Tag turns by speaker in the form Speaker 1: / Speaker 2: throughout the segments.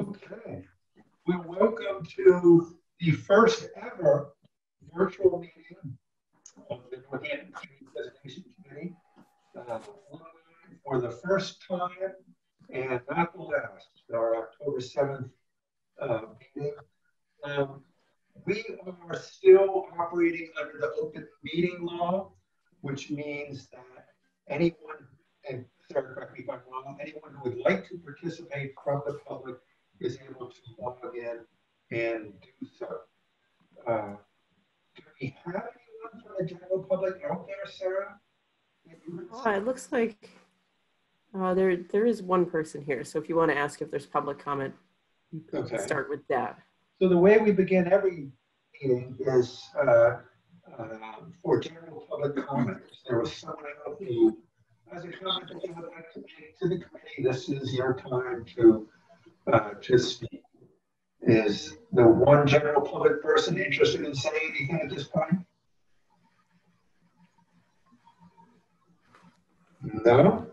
Speaker 1: Okay. We welcome to the first ever virtual meeting of the Northampton Community Preservation Committee. Uh, for the first time and not the last, our October 7th uh, meeting. Um, we are still operating under the open meeting law, which means that anyone, and Sarah, correct me if I'm wrong, anyone who would like to participate from the public is able to log in and do so. Uh, do we have anyone from the general public out there, Sarah?
Speaker 2: Oh, it looks like uh, there there is one person here. So if you want to ask if there's public comment, you can
Speaker 1: Okay.
Speaker 2: start with that.
Speaker 1: So the way we begin every meeting is uh, uh, for general public comment. There was someone out who has a comment that they would like to make to the committee. This is your time to uh, to speak. Is the one general public person interested in saying anything at this point? No?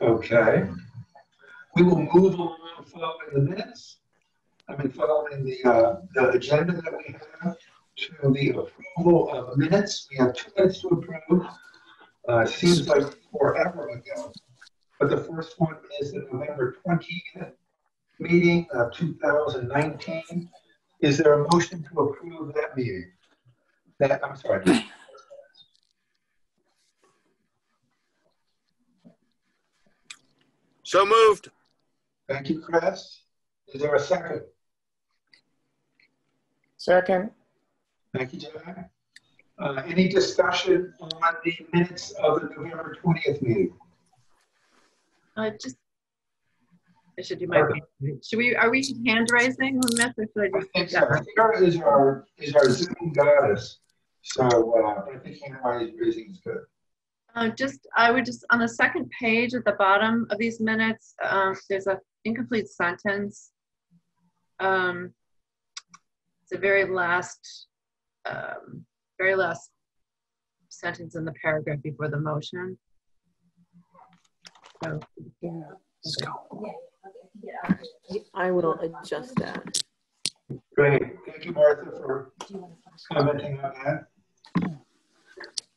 Speaker 1: Okay. We will move along following the minutes. I mean, following the, uh, the agenda that we have to the approval of minutes. We have two minutes to approve. Uh, seems like forever ago. But the first one is the November 20th meeting of 2019. Is there a motion to approve that meeting? That, I'm sorry.
Speaker 3: So moved.
Speaker 1: Thank you, Chris. Is there a second?
Speaker 4: Second,
Speaker 1: Thank you, Jack. Uh, any discussion on the minutes of the November 20th meeting?
Speaker 5: Uh, just, I should do my, should we, are we hand raising on this or should I
Speaker 1: I
Speaker 5: just?
Speaker 1: think so. Sarah is our, is our Zoom goddess. So, uh, I think hand raising is good.
Speaker 5: Uh, just, I would just, on the second page at the bottom of these minutes, um, there's a incomplete sentence. Um, it's the very last, um, very last sentence in the paragraph before the motion. So,
Speaker 2: I will adjust that.
Speaker 1: Great. Thank you, Martha, for commenting on that.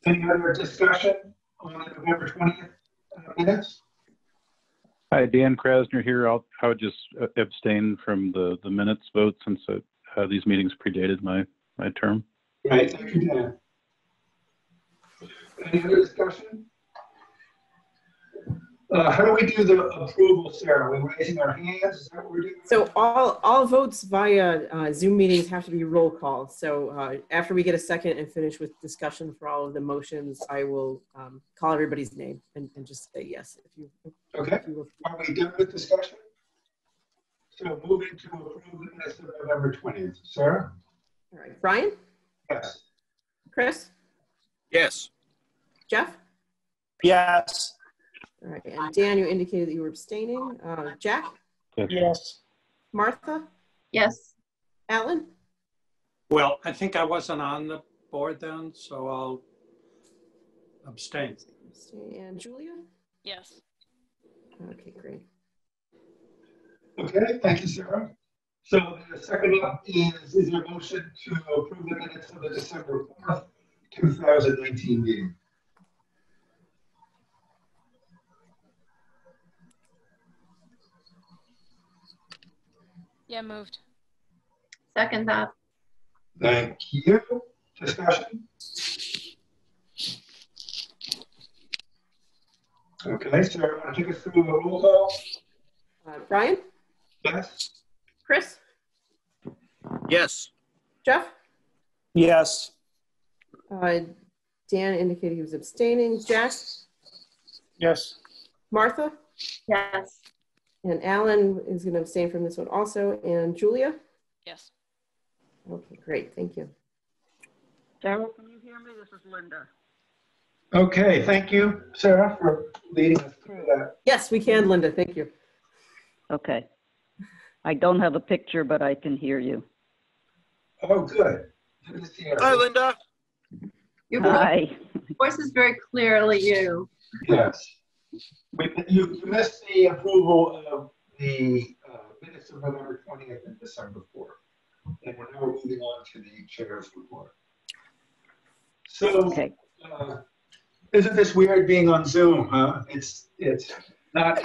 Speaker 1: Any other discussion on the November 20th uh, minutes?
Speaker 6: Hi, Dan Krasner here. I'll, I would just uh, abstain from the, the minutes vote since uh, uh, these meetings predated my, my term.
Speaker 1: Right. thank you, Dan. Any other discussion? Uh, how do we do the approval, Sarah? Are we raising our hands? Is that what we're doing?
Speaker 2: So all all votes via uh, Zoom meetings have to be roll call. So uh, after we get a second and finish with discussion for all of the motions, I will um, call everybody's name and, and just say yes if you.
Speaker 1: Okay,
Speaker 2: If you
Speaker 1: are we done with discussion? So moving to approve the minutes of November 20th. Sarah?
Speaker 2: all right, Brian,
Speaker 1: Yes.
Speaker 2: Chris,
Speaker 3: Yes.
Speaker 2: Jeff.
Speaker 4: yes.
Speaker 2: All right, and Dan, you indicated that you were abstaining. Uh, Jack,
Speaker 4: Yes.
Speaker 2: Martha,
Speaker 5: yes,
Speaker 2: Alan.
Speaker 7: Well, I think I wasn't on the board then, so I'll abstain.
Speaker 2: Abstain. And Julia.
Speaker 8: Yes.
Speaker 2: Okay, great.
Speaker 1: Okay, thank you, Sarah. So the second up is, is there a motion to approve the minutes of the December 4th, 2019 meeting?
Speaker 8: Yeah, moved.
Speaker 5: second that,
Speaker 1: Thank you. Discussion? Okay, Sarah, want to take us through the roll call?
Speaker 2: Uh, Brian,
Speaker 1: Yes?
Speaker 2: Chris,
Speaker 3: Yes.
Speaker 2: Jeff.
Speaker 4: Yes.
Speaker 2: Uh, Dan indicated he was abstaining. Jack,
Speaker 4: Yes.
Speaker 2: Martha,
Speaker 5: yes,
Speaker 2: and Alan is going to abstain from this one also. And Julia.
Speaker 8: Yes.
Speaker 2: Okay, great. Thank you.
Speaker 9: Sarah, can you hear me? This is Linda.
Speaker 1: Okay, thank you, Sarah, for leading us through that.
Speaker 2: Yes, we can, Linda. Thank you.
Speaker 9: Okay. I don't have a picture, but I can hear you.
Speaker 1: Oh, good. Good to see you.
Speaker 3: Hi, Linda.
Speaker 5: your voice
Speaker 9: Hi.
Speaker 5: voice is very clearly you.
Speaker 1: Yes. You, you missed the approval of the uh, minutes of November 20th and December 4th. And we're now moving on to the chair's report. So,
Speaker 9: Okay.
Speaker 1: uh, isn't this weird being on Zoom, huh? It's, it's not,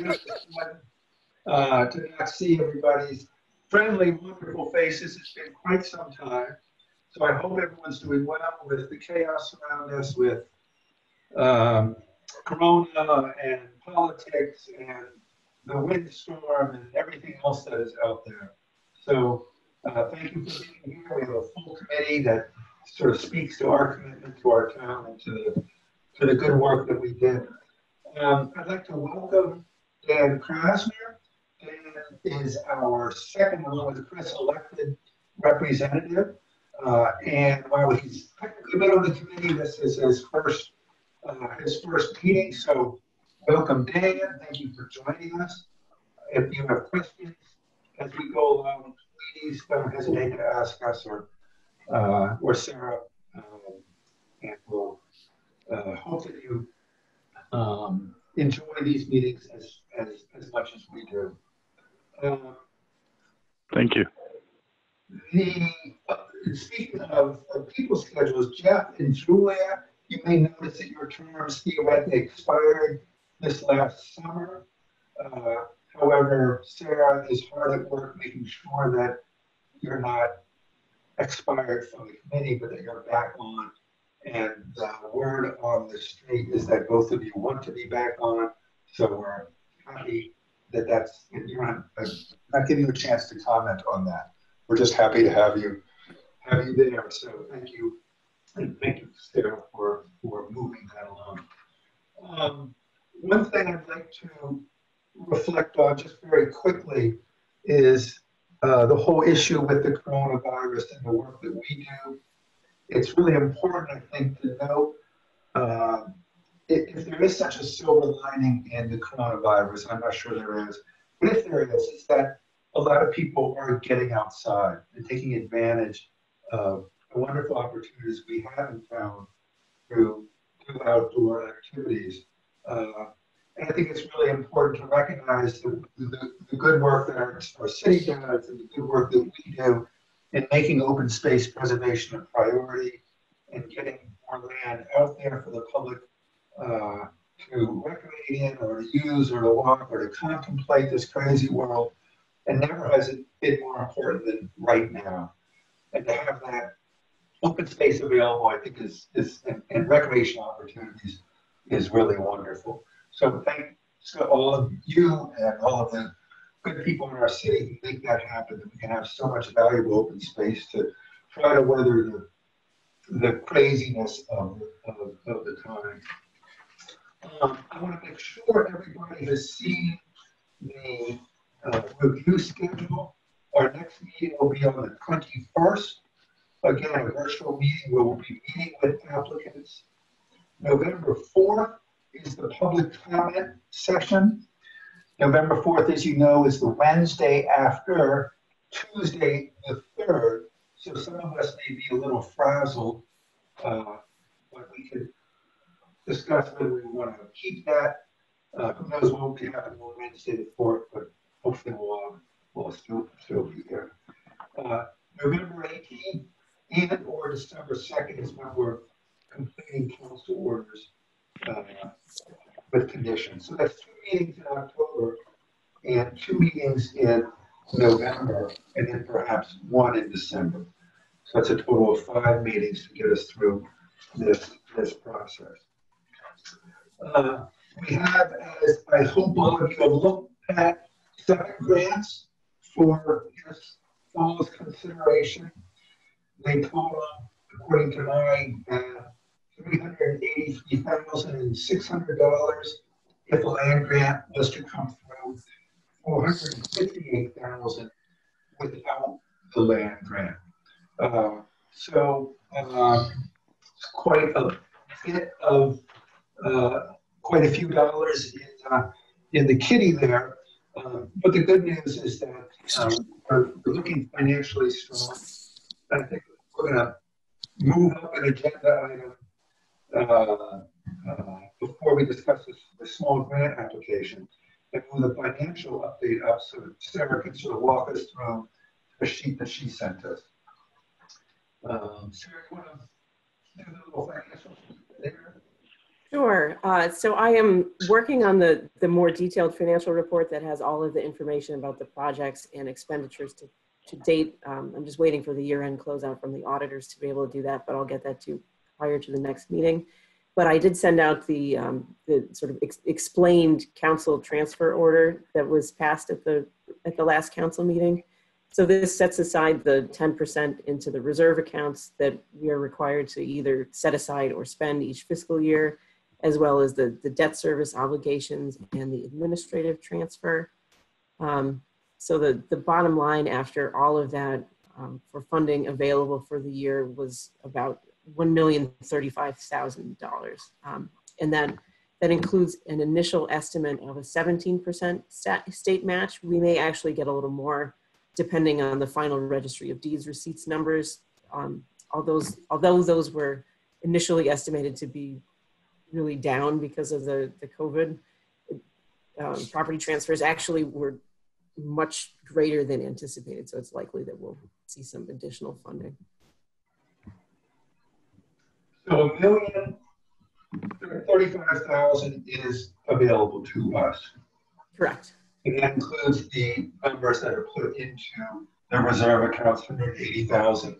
Speaker 1: uh, to not see everybody's friendly, wonderful faces. It's been quite some time. So I hope everyone's doing well with the chaos around us, with um, Corona and politics and the windstorm and everything else that is out there. So uh, thank you for being here. We have a full committee that sort of speaks to our commitment to our town and to the, to the good work that we did. Um, I'd like to welcome Dan Krasner. Dan is our second, along with Chris, elected representative. Uh, and while he's technically been on the committee, this is his first uh, his first meeting. So welcome, Dan. Thank you for joining us. If you have questions as we go along, please don't hesitate to ask us or uh, or Sarah, um, and we'll uh, hope that you um, enjoy these meetings as, as, as much as we do. Um,
Speaker 6: Thank you.
Speaker 1: the uh, speaking of, of people's schedules, Jeff and Julia, you may notice that your terms theoretically expired this last summer. Uh, however, Sarah is hard at work making sure that you're not expired from the committee, but that you're back on. And the word on the street is that both of you want to be back on. So we're happy that that's, you're not, not giving you a chance to comment on that. We're just happy to have you, have you there. So thank you. Thank you, Sarah, for, for moving that along. Um, one thing I'd like to reflect on just very quickly is uh, the whole issue with the coronavirus and the work that we do. It's really important, I think, to note uh, if, if there is such a silver lining in the coronavirus, I'm not sure there is, but if there is, is that a lot of people are getting outside and taking advantage of the wonderful opportunities we have in town through, through outdoor activities. Uh, and I think it's really important to recognize the, the, the good work that our, our city does and the good work that we do in making open space preservation a priority and getting more land out there for the public uh, to recreate in or to use or to walk or to contemplate this crazy world. And never has it been more important than right now. And to have that open space available, I think, is, is and, and recreation opportunities is really wonderful. So thanks to all of you and all of the good people in our city who make that happen, that we can have so much valuable open space to try to weather the, the craziness of, of, of the time. Um, I want to make sure everybody has seen the uh, review schedule. Our next meeting will be on the 21st. Again, a virtual meeting where we'll be meeting with applicants. November 4th is the public comment session. November 4th, as you know, is the Wednesday after Tuesday the 3rd. So some of us may be a little frazzled, uh, but we could discuss whether we want to keep that. Uh, who knows what will be happening on Wednesday the 4th, but hopefully we'll, uh, we'll still, still be there. Uh, November 18th and or December 2nd is when we're completing council orders uh, with conditions. So that's two meetings in October and two meetings in November, and then perhaps one in December. So that's a total of five meetings to get us through this, this process. Uh, we have, as I hope all of you have looked at, seven grants for this fall's consideration. They total, according to my uh, $383,600 if a land grant was to come through, 458000 without the land grant. Uh, so uh, quite a bit of, uh, quite a few dollars in, uh, in the kitty there. Uh, but the good news is that um, we're, looking financially strong. I think we're going to move up an agenda item uh, uh, before we discuss this, this small grant application. and move the financial update up so that Sarah can sort of walk us through the sheet that she sent us. Um, Sarah, you want to do the little financial there?
Speaker 2: Sure. Uh, so I am working on the, the more detailed financial report that has all of the information about the projects and expenditures to, to date. Um, I'm just waiting for the year-end closeout from the auditors to be able to do that, but I'll get that to prior to the next meeting. But I did send out the, um, the sort of ex- explained council transfer order that was passed at the, at the last council meeting. So this sets aside the 10% into the reserve accounts that we are required to either set aside or spend each fiscal year, as well as the, the debt service obligations and the administrative transfer. Um, so the, the bottom line after all of that um, for funding available for the year was about $1,035,000. Um, and that, that includes an initial estimate of a 17% stat, state match. We may actually get a little more depending on the final registry of deeds receipts numbers. Um, all those, although those were initially estimated to be really down because of the, the COVID, um, property transfers actually were much greater than anticipated. So it's likely that we'll see some additional funding.
Speaker 1: So a million thirty-five thousand is available to us.
Speaker 2: Correct.
Speaker 1: And that includes the numbers that are put into the reserve accounts, hundred eighty thousand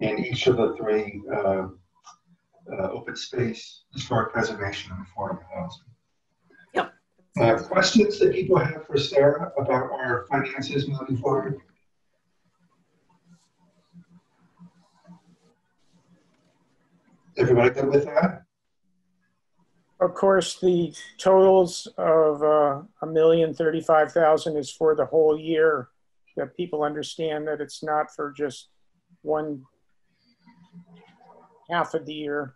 Speaker 1: in each of the three uh, uh, open space, historic preservation, and affordable housing.
Speaker 2: Yep.
Speaker 1: Uh, questions that people have for Sarah about our finances moving forward? Everybody good with that?
Speaker 4: Of course, the totals of a uh, a million thirty-five thousand is for the whole year. That people understand that it's not for just one half of the year.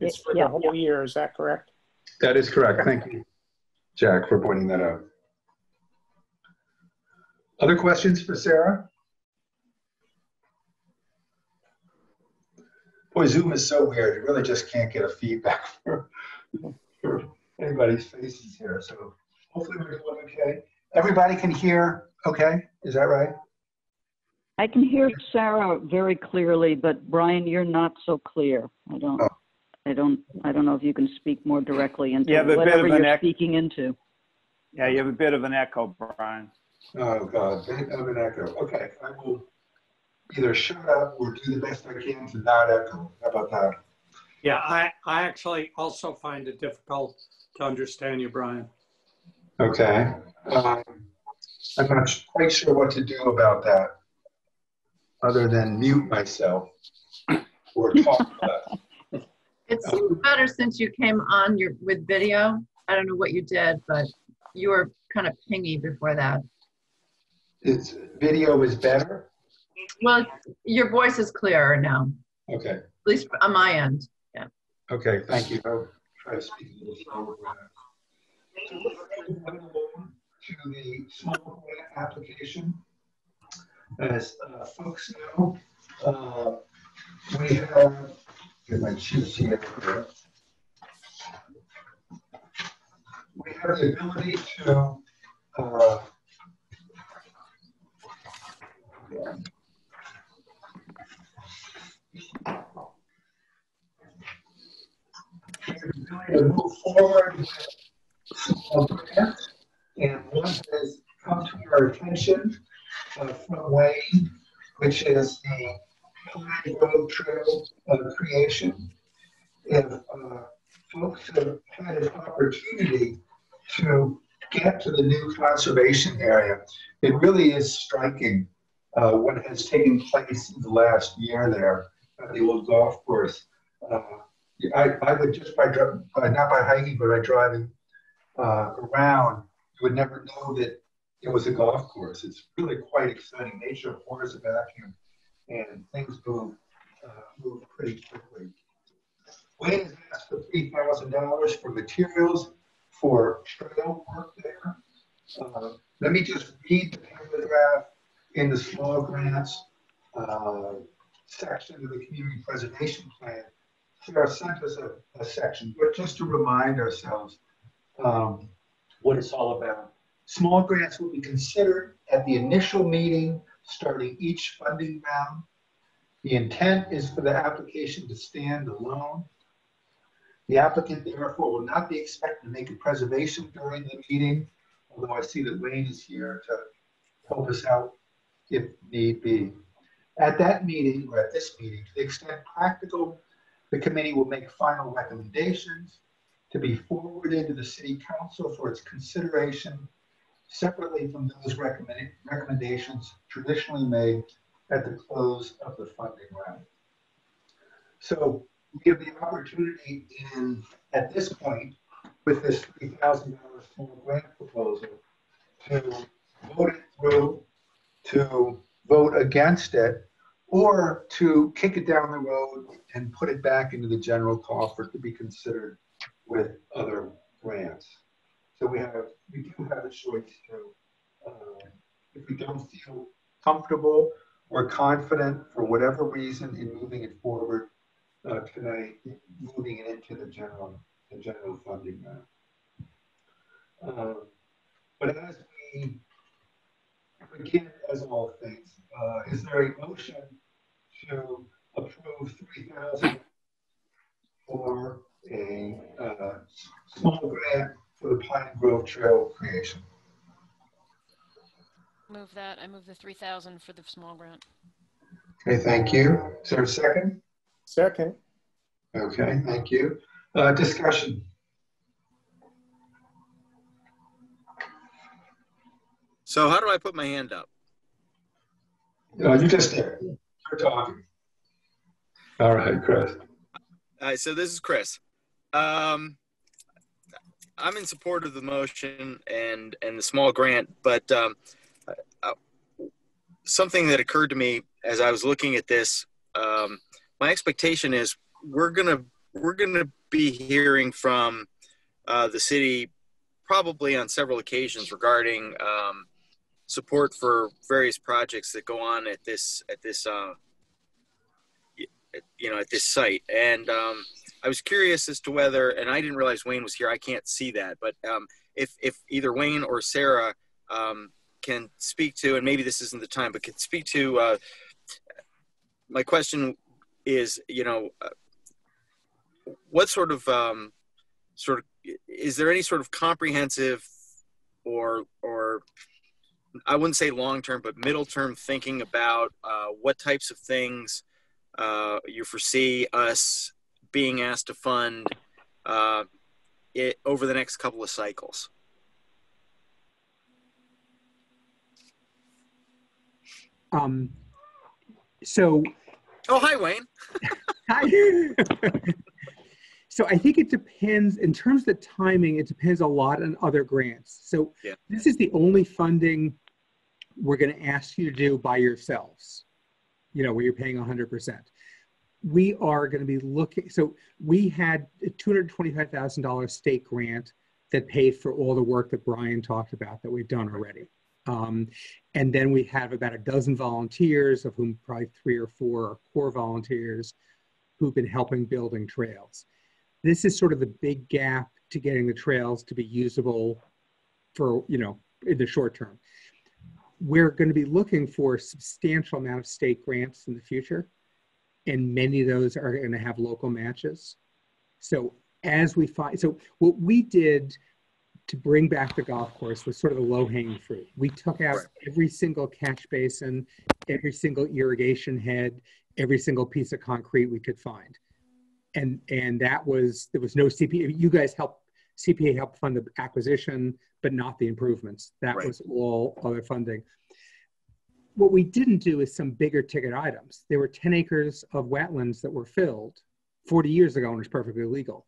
Speaker 4: It's for the
Speaker 9: Yeah.
Speaker 4: whole year, is that correct?
Speaker 1: That is correct. Thank you, Jack, for pointing that out. Other questions for Sarah? Boy, Zoom is so weird. You really just can't get a feedback for, for anybody's faces here. So hopefully we're doing okay. Everybody can hear okay? Is that right?
Speaker 9: I can hear Sarah very clearly, but Brian, you're not so clear. I don't,
Speaker 1: Oh.
Speaker 9: I don't, I don't know if you can speak more directly into
Speaker 4: You have a bit
Speaker 9: whatever
Speaker 4: of an
Speaker 9: you're
Speaker 4: ec-
Speaker 9: speaking into.
Speaker 4: Yeah, you have a bit of an echo, Brian.
Speaker 1: Oh, God, bit of an echo. Okay, I will either shut up or do the best I can to not echo. How about that?
Speaker 7: Yeah, I, I actually also find it difficult to understand you, Brian.
Speaker 1: Okay. Um, I'm not quite sure what to do about that, other than mute myself or talk less.
Speaker 5: It seems better since you came on your, with video. I don't know what you did, but you were kind of pingy before that.
Speaker 1: It's, video is better?
Speaker 5: Well, your voice is clearer now,
Speaker 1: Okay,
Speaker 5: at least on my end. Yeah.
Speaker 1: Okay, thank you. I'll try to speak a little slower. So we're moving along To the small grant application. As uh, folks know, uh, we have, here. We have the ability to, uh, to move forward small grants. And one has come to our attention uh, from Wayne, which is the Pine Grove Trail uh, creation. If uh, folks have had an opportunity to get to the new conservation area, it really is striking uh, what has taken place in the last year there at the old golf course. Uh, I, I would just by not by hiking, but by driving uh, around, you would never know that it was a golf course. It's really quite exciting. Nature abhors a vacuum, and things move uh, move pretty quickly. Wayne has asked for three thousand dollars for materials for trail work there. Uh, let me just read the paragraph in the small grants uh, section of the community preservation plan. Sarah sent us a, a section, but just to remind ourselves, um, what it's all about. Small grants will be considered at the initial meeting starting each funding round. The intent is for the application to stand alone. The applicant therefore will not be expected to make a preservation during the meeting, although I see that Wayne is here to help us out if need be. At that meeting, or at this meeting, to the extent practical, the committee will make final recommendations to be forwarded to the city council for its consideration separately from those recommend- recommendations traditionally made at the close of the funding round. So we have the opportunity in, at this point, with this $3,000 small grant proposal, to vote it through, to vote against it, or to kick it down the road and put it back into the general coffer to be considered with other grants. So we have, we do have a choice to, uh, if we don't feel comfortable or confident for whatever reason in moving it forward uh, tonight, moving it into the general, the general funding round. Uh, but as we begin, as all things, uh, is there a motion to approve 3,000 for a uh, small grant for the Pine Grove Trail creation?
Speaker 8: Move that. I move the 3,000 for the small grant.
Speaker 1: Okay, thank you. Is there a second?
Speaker 4: Second,
Speaker 1: Okay, thank you. Uh, discussion.
Speaker 3: So how do I put my hand up?
Speaker 1: Uh, you just did. You're talking. All right, Chris.
Speaker 3: All right, so this is Chris. Um, I'm in support of the motion and and the small grant, but um, uh, something that occurred to me as I was looking at this, um, my expectation is we're gonna we're gonna be hearing from uh, the city probably on several occasions regarding um, support for various projects that go on at this at this uh, you know at this site. And um, i was curious as to whether and i didn't realize wayne was here i can't see that but um, if if either wayne or sarah um, can speak to and maybe this isn't the time but can speak to uh, my question is you know uh, what sort of um, sort of is there any sort of comprehensive or or I wouldn't say long term, but middle term thinking about uh, what types of things uh, you foresee us being asked to fund uh, it over the next couple of cycles.
Speaker 10: Um, so,
Speaker 3: Oh, hi, Wayne.
Speaker 10: hi. so I think it depends in terms of the timing. It depends a lot on other grants. So
Speaker 3: Yeah.
Speaker 10: this is the only funding we're going to ask you to do by yourselves. You know, where you're paying 100%. We are going to be looking. So we had a $225,000 state grant that paid for all the work that Brian talked about that we've done already. Um, and then we have about a dozen volunteers, of whom probably three or four are core volunteers who've been helping building trails. This is sort of the big gap to getting the trails to be usable for, you know, in the short term. We're going to be looking for a substantial amount of state grants in the future, and many of those are going to have local matches. So as we find, so what we did to bring back the golf course was sort of the low hanging fruit. We took out
Speaker 3: Right.
Speaker 10: every single catch basin, every single irrigation head, every single piece of concrete we could find. And and that was there was no CPA. You guys helped CPA helped fund the acquisition, but not the improvements. That
Speaker 3: Right.
Speaker 10: was all other funding. What we didn't do is some bigger ticket items. There were 10 acres of wetlands that were filled 40 years ago and was perfectly legal.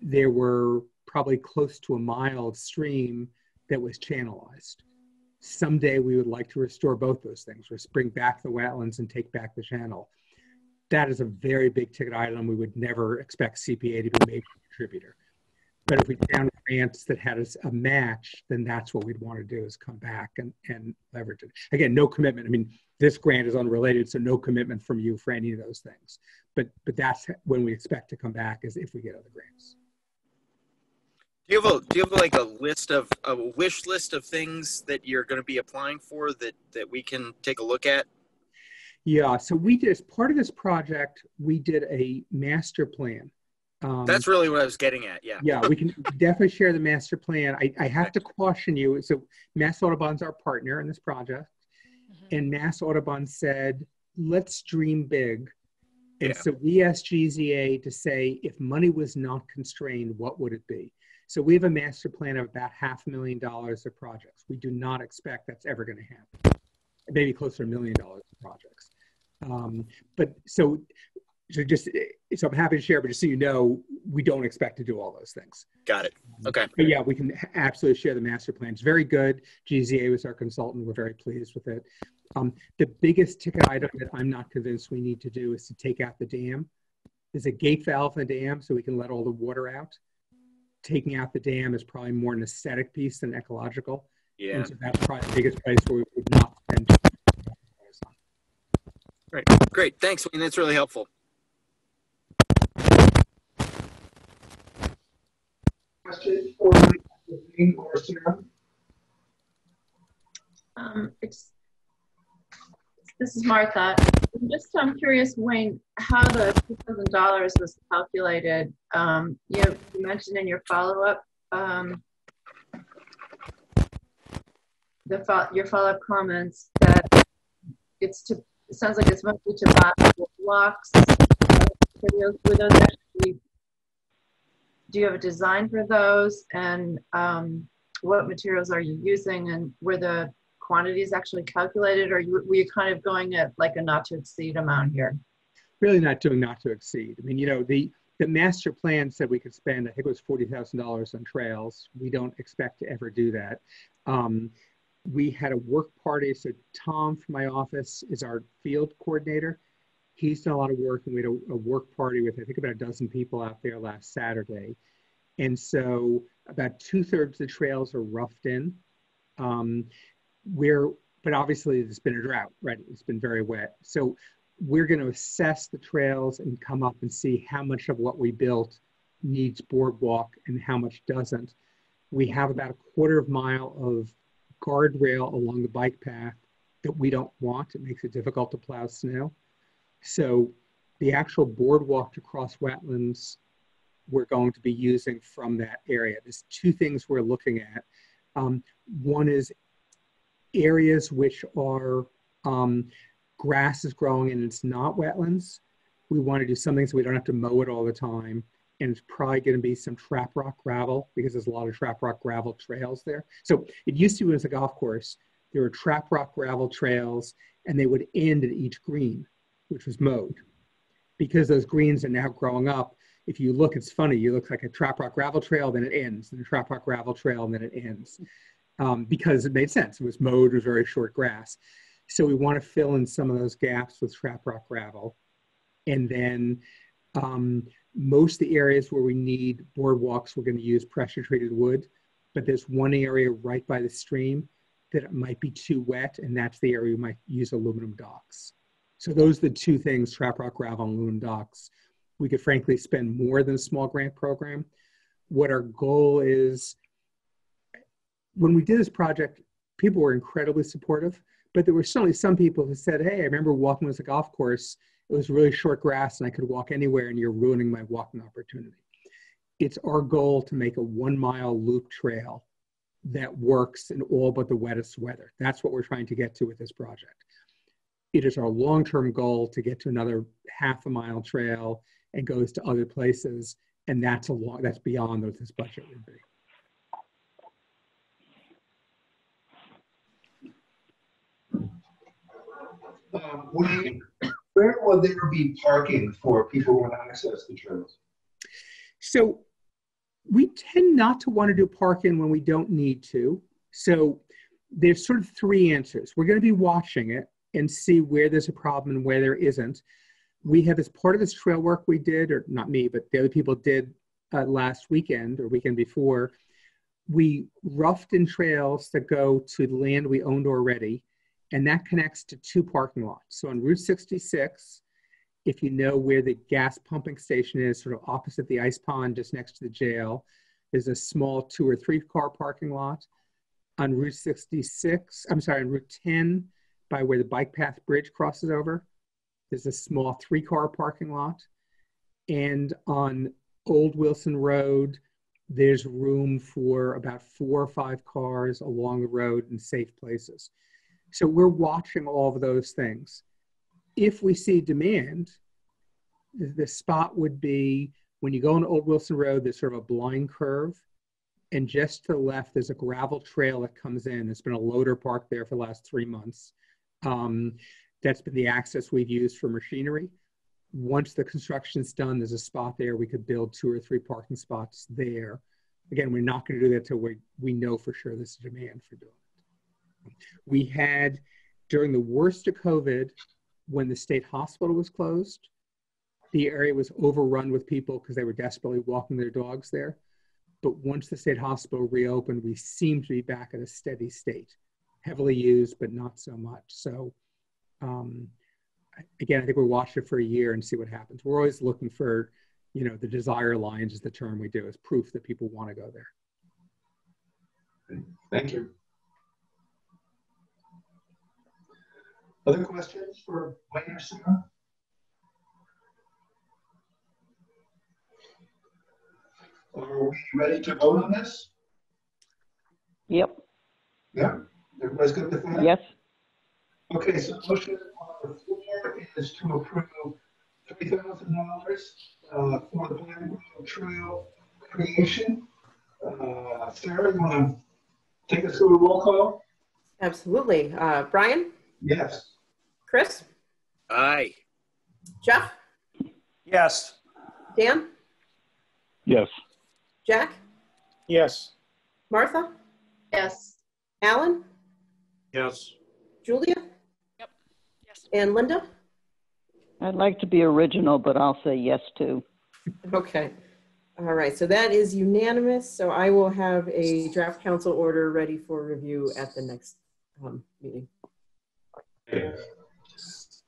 Speaker 10: There were probably close to a mile of stream that was channelized. Someday we would like to restore both those things, or bring back the wetlands and take back the channel. That is a very big ticket item. We would never expect CPA to be a major contributor. But if we found grants that had us a match, then that's what we'd want to do is come back and, and leverage it. Again, no commitment. I mean, this grant is unrelated, so no commitment from you for any of those things. But but that's when we expect to come back is if we get other grants.
Speaker 3: Do you have a do you have like a list of a wish list of things that you're going to be applying for that that we can take a look at?
Speaker 10: Yeah, so we did, as part of this project, we did a master plan. Um,
Speaker 3: That's really what I was getting at. Yeah.
Speaker 10: yeah, we can definitely share the master plan. I, I have to caution you. So Mass Audubon's our partner in this project.
Speaker 8: Mhm.
Speaker 10: And Mass Audubon said, let's dream big. And
Speaker 3: Yeah.
Speaker 10: so we asked GZA to say, if money was not constrained, what would it be? So we have a master plan of about half a million dollars of projects. We do not expect that's ever going to happen. Maybe closer to a million dollars of projects. Um, but so, so just so I'm happy to share, but just so you know, we don't expect to do all those things.
Speaker 3: Got it. Okay.
Speaker 10: But yeah, we can absolutely share the master plan. It's very good. GZA was our consultant. We're very pleased with it. Um, the biggest ticket item that I'm not convinced we need to do is to take out the dam. There's a gate valve in the dam so we can let all the water out. Taking out the dam is probably more an aesthetic piece than ecological.
Speaker 3: Yeah.
Speaker 10: And so that's probably the biggest place where we would not spend.
Speaker 3: Great. Great. Thanks, Wayne. That's really helpful.
Speaker 1: For or?
Speaker 5: Um, it's, this is Martha. I'm just, I'm curious, Wayne, how the two thousand dollars was calculated. Um, you, you mentioned in your follow-up, um, the, fo- your follow-up comments that it's to, it sounds like it's mostly to buy blocks. Were those actually, do you have a design for those? And, um, what materials are you using and were the quantities actually calculated or you- were you kind of going at like a not to exceed amount here?
Speaker 10: really not doing not to exceed. I mean, you know, the the master plan said we could spend, I think it was forty thousand dollars on trails. We don't expect to ever do that. Um, we had a work party. So Tom from my office is our field coordinator. He's done a lot of work, and we had a, a work party with I think about a dozen people out there last Saturday. And so about two thirds of the trails are roughed in. Um, we're, but obviously it's been a drought, right? It's been very wet. So we're going to assess the trails and come up and see how much of what we built needs boardwalk and how much doesn't. We have about a quarter of a mile of guardrail along the bike path that we don't want. It makes it difficult to plow snow. So the actual boardwalk to cross wetlands, we're going to be using from that area. There's two things we're looking at. Um, one is areas which are um, grass is growing and it's not wetlands. We want to do something so we don't have to mow it all the time. And it's probably going to be some trap rock gravel because there's a lot of trap rock gravel trails there. So it used to be as a golf course, there were trap rock gravel trails and they would end at each green, which was mowed. Because those greens are now growing up, if you look, it's funny, you look like a trap rock gravel trail, then it ends, and a trap rock gravel trail, and then it ends. Um, because it made sense. It was mowed, it was very short grass. So we want to fill in some of those gaps with trap rock gravel. And then um, most of the areas where we need boardwalks, we're going to use pressure treated wood. But there's one area right by the stream that it might be too wet, and that's the area we might use aluminum docks. So those are the two things, trap rock gravel and aluminum docks. We could frankly spend more than a small grant program. What our goal is, when we did this project, people were incredibly supportive, but there were certainly some people who said, hey, I remember walking with a golf course. It was really short grass and I could walk anywhere and you're ruining my walking opportunity. It's our goal to make a one mile loop trail that works in all but the wettest weather. That's what we're trying to get to with this project. It is our long-term goal to get to another half a mile trail and goes to other places. And that's a long, that's beyond what this budget would be.
Speaker 1: Um, Wayne, where will there be parking for people who want to access the trails?
Speaker 10: So we tend not to want to do parking when we don't need to. So there's sort of three answers. We're going to be watching it and see where there's a problem and where there isn't. We have, as part of this trail work we did, or not me, but the other people did uh, last weekend or weekend before, we roughed in trails that go to the land we owned already, and that connects to two parking lots. So on Route 66, if you know where the gas pumping station is, sort of opposite the ice pond, just next to the jail, There's a small two or three car parking lot on Route 66. I'm sorry, on Route 10 by where the bike path bridge crosses over. There's a small three car parking lot. And on Old Wilson Road, there's room for about four or five cars along the road in safe places. So we're watching all of those things. If we see demand, the, spot would be when you go on Old Wilson Road, there's sort of a blind curve. And just to the left, there's a gravel trail that comes in. There's been a loader parked there for the last three months. Um, that's been the access we've used for machinery. Once the construction's done, there's a spot there. We could build two or three parking spots there. Again, we're not going to do that until we, we know for sure there's a demand for doing it. We had, during the worst of COVID, when the state hospital was closed, the area was overrun with people because they were desperately walking their dogs there. But once the state hospital reopened, we seem to be back at a steady state, heavily used, but not so much. So, um, again, I think we'll watch it for a year and see what happens. We're always looking for, you know, the desire lines is the term we do, is proof that people want to go there.
Speaker 1: Thank you. Other questions for Wayne or Sarah? Are we ready to vote on this?
Speaker 9: Yep.
Speaker 1: Yeah, everybody's good with that?
Speaker 9: Yes.
Speaker 1: Okay, so the motion on the floor is to approve three thousand dollars uh, for the Pine Grove Trail creation. Uh, Sarah, you want to take us through a roll call?
Speaker 2: Absolutely. Uh, Brian,
Speaker 1: Yes.
Speaker 2: Chris,
Speaker 3: Aye.
Speaker 2: Jeff,
Speaker 7: Yes.
Speaker 2: Dan,
Speaker 6: Yes.
Speaker 2: Jack,
Speaker 4: Yes.
Speaker 2: Martha,
Speaker 5: Yes.
Speaker 2: Alan,
Speaker 7: Yes.
Speaker 2: Julia,
Speaker 8: Yep. Yes.
Speaker 2: and Linda.
Speaker 9: I'd like to be original, but I'll say yes too.
Speaker 2: Okay. All right. So that is unanimous. So I will have a draft council order ready for review at the next um, meeting.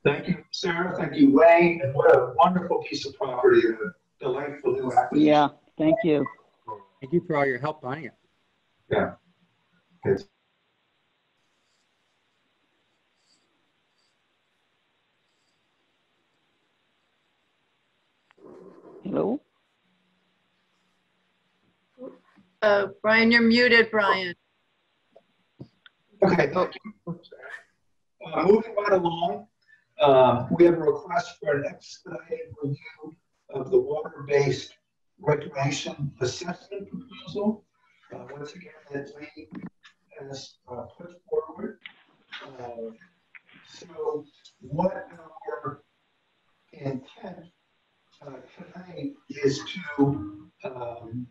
Speaker 1: Thank you, Sarah. Thank you, Wayne. And what a wonderful piece of property and a delightful new acquisition.
Speaker 9: Yeah, thank you.
Speaker 10: Thank you for all your help buying it.
Speaker 1: Yeah. It's
Speaker 9: Hello?
Speaker 5: Uh, Brian, you're muted, Brian.
Speaker 1: Okay, thank you. Uh, moving right along, uh, we have a request for an expedited review of the water-based recreation assessment proposal. Uh, once again, that Lee has uh, put forward. Uh, so what our intent tonight is to um,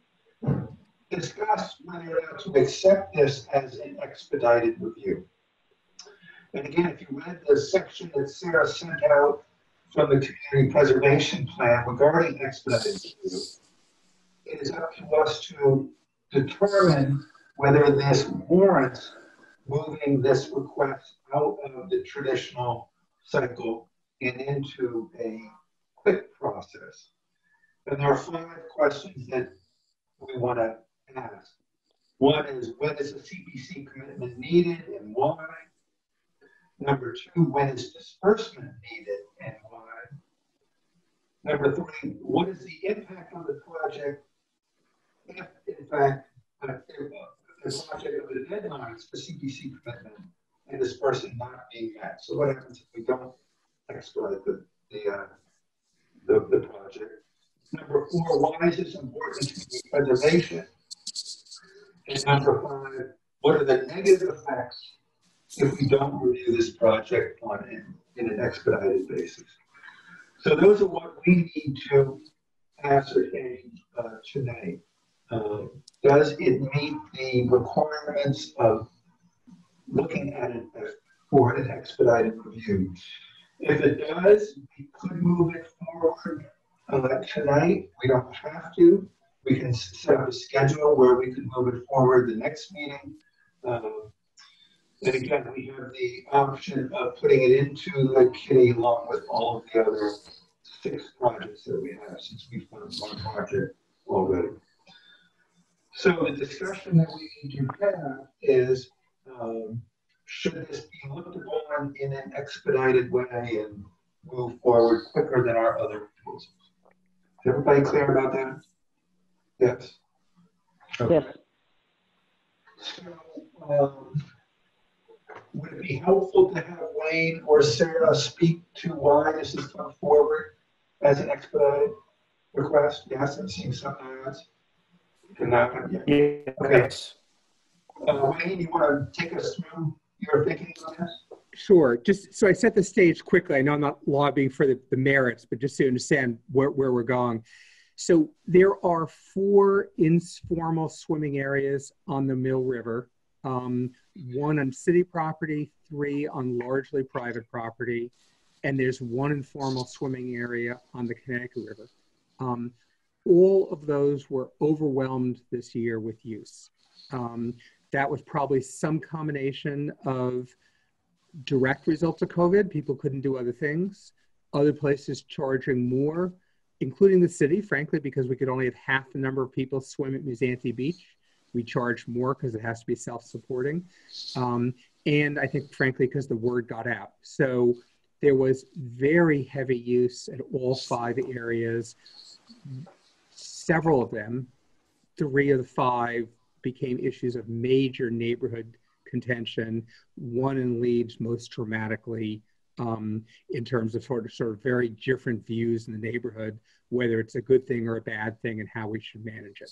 Speaker 1: discuss whether or not to accept this as an expedited review. And again, if you read the section that Sarah sent out from the community preservation plan regarding expedited review, it is up to us to determine whether this warrants moving this request out of the traditional cycle and into a quick process. And there are five questions that we want to ask. One is when is a CPC commitment needed and why? Number two, when is disbursement needed and why? Number three, what is the impact on the project if, in fact, uh, the project of the deadlines for CPC commitment and disbursement not being met? So what happens if we don't expedite the, the, uh, the, the project? Number four, why is this important to preservation? And number five, what are the negative effects if we don't review this project on in, in an expedited basis? So those are what we need to ascertain uh, tonight. Um, does it meet the requirements of looking at it for an expedited review? If it does, we could move it forward uh, tonight. We don't have to. We can set up a schedule where we can move it forward the next meeting. Um, and again, we have the option of putting it into the kitty along with all of the other six projects that we have since we've done one project already. So the discussion that we need to have is, um, should this be looked upon in an expedited way and move forward quicker than our other proposals? Is everybody clear about that? Yes. Okay.
Speaker 9: Yes.
Speaker 1: So, um, would it be helpful to have Wayne or Sarah speak to why this has come forward as an expedited request? Yes, I'm seeing some nods. You're not, yeah. Okay. Uh, Wayne, you want to take us through your thinking on this?
Speaker 10: Sure. Just so I set the stage quickly. I know I'm not lobbying for the, the merits, but just to understand where, where we're going. So there are four informal swimming areas on the Mill River. Um, one on city property, three on largely private property, and there's one informal swimming area on the Connecticut River. Um, all of those were overwhelmed this year with use. Um, that was probably some combination of direct results of COVID. People couldn't do other things. Other places charging more, including the city, frankly, because we could only have half the number of people swim at Musante Beach. We charge more because it has to be self-supporting. Um, and I think, frankly, because the word got out. So there was very heavy use at all five areas. Several of them, three of the five, became issues of major neighborhood contention. One in Leeds most dramatically um, in terms of sort of, sort of very different views in the neighborhood, whether it's a good thing or a bad thing and how we should manage it.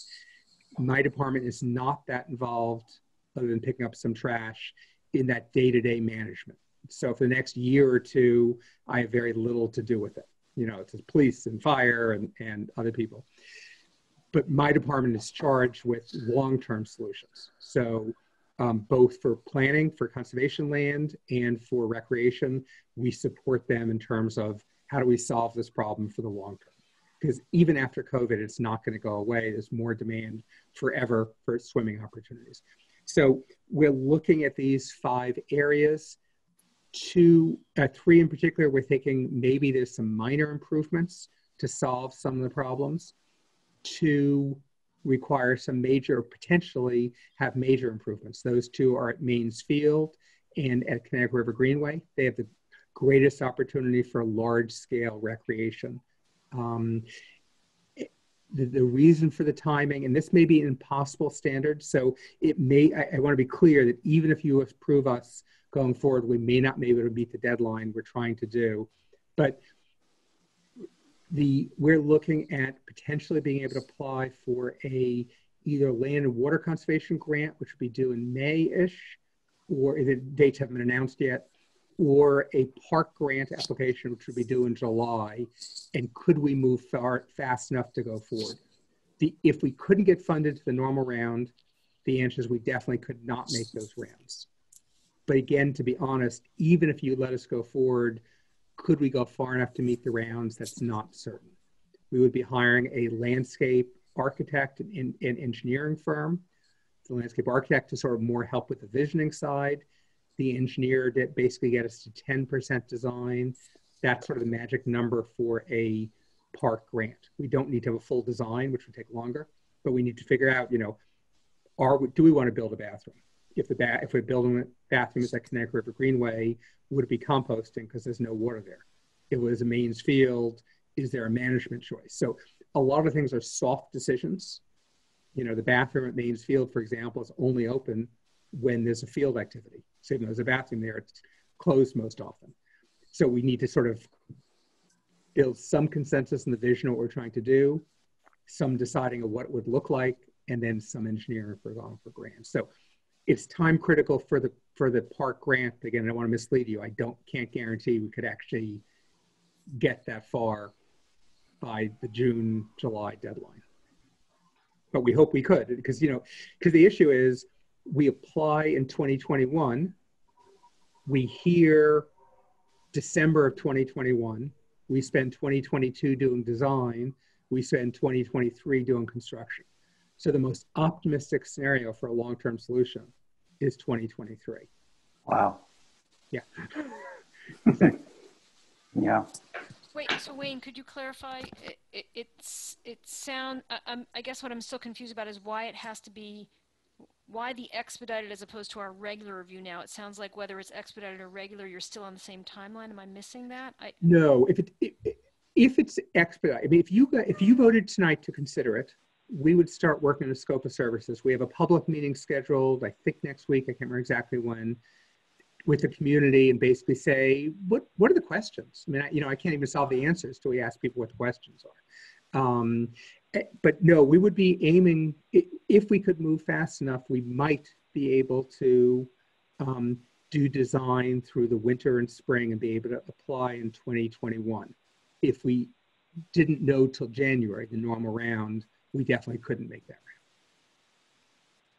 Speaker 10: My department is not that involved other than picking up some trash in that day-to-day management. So for the next year or two, I have very little to do with it. You know, it's police and fire and, and other people. But my department is charged with long-term solutions. So um, both for planning for conservation land and for recreation, we support them in terms of how do we solve this problem for the long term. Because even after COVID, it's not going to go away. There's more demand forever for swimming opportunities. So we're looking at these five areas. Two, uh, three in particular, we're thinking maybe there's some minor improvements to solve some of the problems. Two require some major, potentially have major improvements. Those two are at Maines Field and at Connecticut River Greenway. They have the greatest opportunity for large scale recreation. Um, the, the, reason for the timing, and this may be an impossible standard, so it may, I, I want to be clear that even if you approve us going forward, we may not be able to meet the deadline we're trying to do. But the we're looking at potentially being able to apply for a either land and water conservation grant, which would be due in May-ish, or the dates haven't been announced yet, or a park grant application, which would be due in July. And could we move far, fast enough to go forward? The, if we couldn't get funded to the normal round, the answer is we definitely could not make those rounds. But again, to be honest, even if you let us go forward, could we go far enough to meet the rounds? That's not certain. We would be hiring a landscape architect and, and engineering firm. The landscape architect to sort of more help with the visioning side. The engineer to basically get us to 10% design. That's sort of the magic number for a park grant. We don't need to have a full design, which would take longer, but we need to figure out, you know, are we, do we want to build a bathroom? If the ba- if we're building a bathroom at Connecticut River Greenway, would it be composting because there's no water there? It was a Maines Field. Is there a management choice? So a lot of things are soft decisions. You know, the bathroom at Maines Field, for example, is only open when there's a field activity. So even though there's a bathroom there, it's closed most often. So we need to sort of build some consensus in the vision of what we're trying to do, some deciding of what it would look like, and then some engineering for going for grants. So it's time critical for the for the park grant. Again, I don't want to mislead you. I don't can't guarantee we could actually get that far by the June July deadline. But we hope we could because you know because the issue is we apply in 2021. We hear December of 2021. We spend 2022 doing design. We spend 2023 doing construction. So the most optimistic scenario for a long-term solution is 2023.
Speaker 11: Wow.
Speaker 10: Yeah. exactly.
Speaker 11: Yeah.
Speaker 8: Wait, so Wayne, could you clarify? It, it, it's, it sound, I, I'm, guess what I'm still confused about is why it has to be, why the expedited as opposed to our regular review now? It sounds like whether it's expedited or regular, you're still on the same timeline. Am I missing that? I,
Speaker 10: No, if it, if- if it's expedited, I mean, if you, got- if you voted tonight to consider it, we would start working the scope of services. We have a public meeting scheduled, I think next week, I can't remember exactly when, with the community and basically say, what, what are the questions? I mean, I, you know, I can't even solve the answers till we ask people what the questions are. Um, eh, but no, we would be aiming, if we could move fast enough, we might be able to um, do design through the winter and spring and be able to apply in 2021. If we didn't know till January, the normal round, we definitely couldn't make that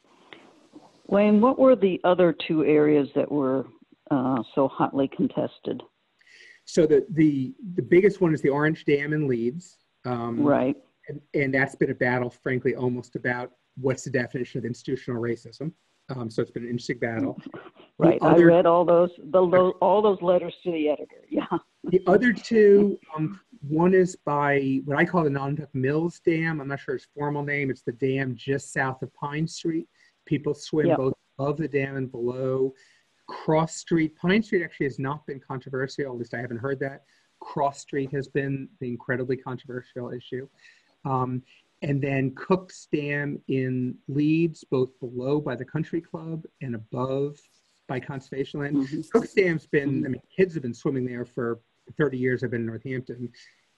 Speaker 10: round.
Speaker 9: Wayne, what were the other two areas that were uh, so hotly contested?
Speaker 10: So the, the, the biggest one is the Orange Dam in Leeds. Um,
Speaker 9: Right.
Speaker 10: And, and that's been a battle, frankly, almost about what's the definition of institutional racism. Um, so it's been an interesting battle.
Speaker 9: Right. I read all those, the, all those letters to the editor. Yeah.
Speaker 10: The other two, um, one is by what I call the Nonotuck Mills Dam. I'm not sure its formal name. It's the dam just south of Pine Street. People swim
Speaker 9: Yep.
Speaker 10: both above the dam and below. Cross Street, Pine Street actually has not been controversial. At least I haven't heard that. Cross Street has been the incredibly controversial issue. Um, and then Cook's Dam in Leeds, both below by the Country Club and above by Conservation Land.
Speaker 9: Mhm.
Speaker 10: Cook's Dam's been, I mean, kids have been swimming there for 30 years. I've been in Northampton.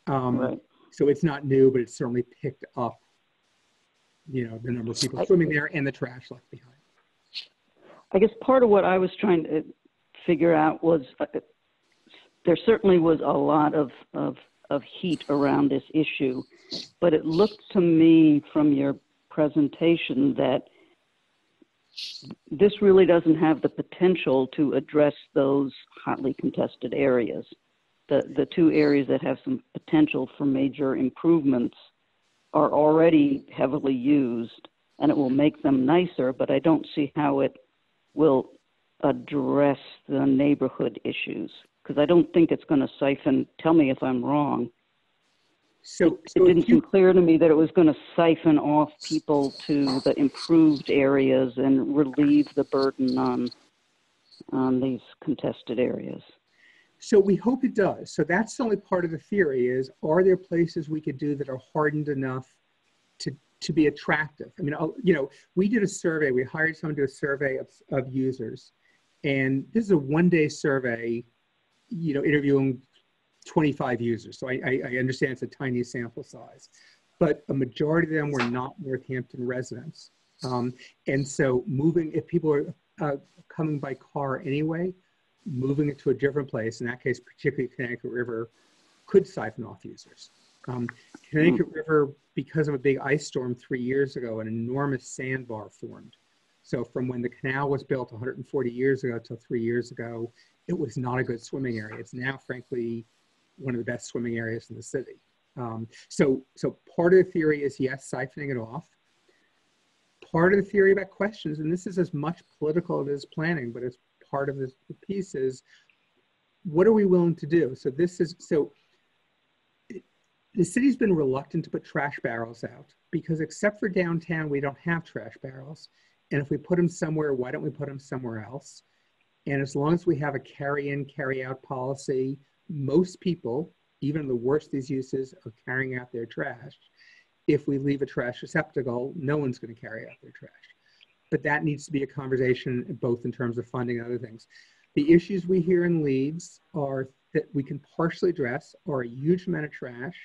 Speaker 10: Um,
Speaker 9: Right.
Speaker 10: So it's not new, but it's certainly picked up, you know, the number of people swimming there and the trash left behind.
Speaker 9: I guess part of what I was trying to figure out was uh, there certainly was a lot of, of, of heat around this issue, but it looked to me from your presentation that this really doesn't have the potential to address those hotly contested areas. The, the two areas that have some potential for major improvements are already heavily used and it will make them nicer, but I don't see how it will address the neighborhood issues because I don't think it's going to siphon. Tell me if I'm wrong.
Speaker 10: So,
Speaker 9: It didn't
Speaker 10: you,
Speaker 9: seem clear to me that it was going to siphon off people to the improved areas and relieve the burden on on these contested areas.
Speaker 10: so we hope it does. So that's the only part of the theory is, are there places we could do that are hardened enough to, to be attractive? I mean, I'll- you know, we did a survey, we hired someone to do a survey of, of users. And this is a one day survey, you know, interviewing 25 users. So I, I, I understand it's a tiny sample size, but a majority of them were not Northampton residents. Um, and so moving, if people are uh, coming by car anyway, moving it to a different place, in that case, particularly Connecticut River, could siphon off users. Um, Connecticut River, because of a big ice storm three years ago, an enormous sandbar formed. So from when the canal was built 140 years ago till three years ago, it was not a good swimming area. It's now, frankly, one of the best swimming areas in the city. Um, so, so part of the theory is yes, siphoning it off. Part of the theory about questions, and this is as much political as planning, but it's part of this piece is what are we willing to do? So this is so the city's been reluctant to put trash barrels out because except for downtown, we don't have trash barrels. And if we put them somewhere, why don't we put them somewhere else? And as long as we have a carry in, carry out policy, most people, even the worst uses, are carrying out their trash. If we leave a trash receptacle, no one's going to carry out their trash. But that needs to be a conversation, both in terms of funding and other things. The issues we hear in Leeds are that we can partially address are a huge amount of trash,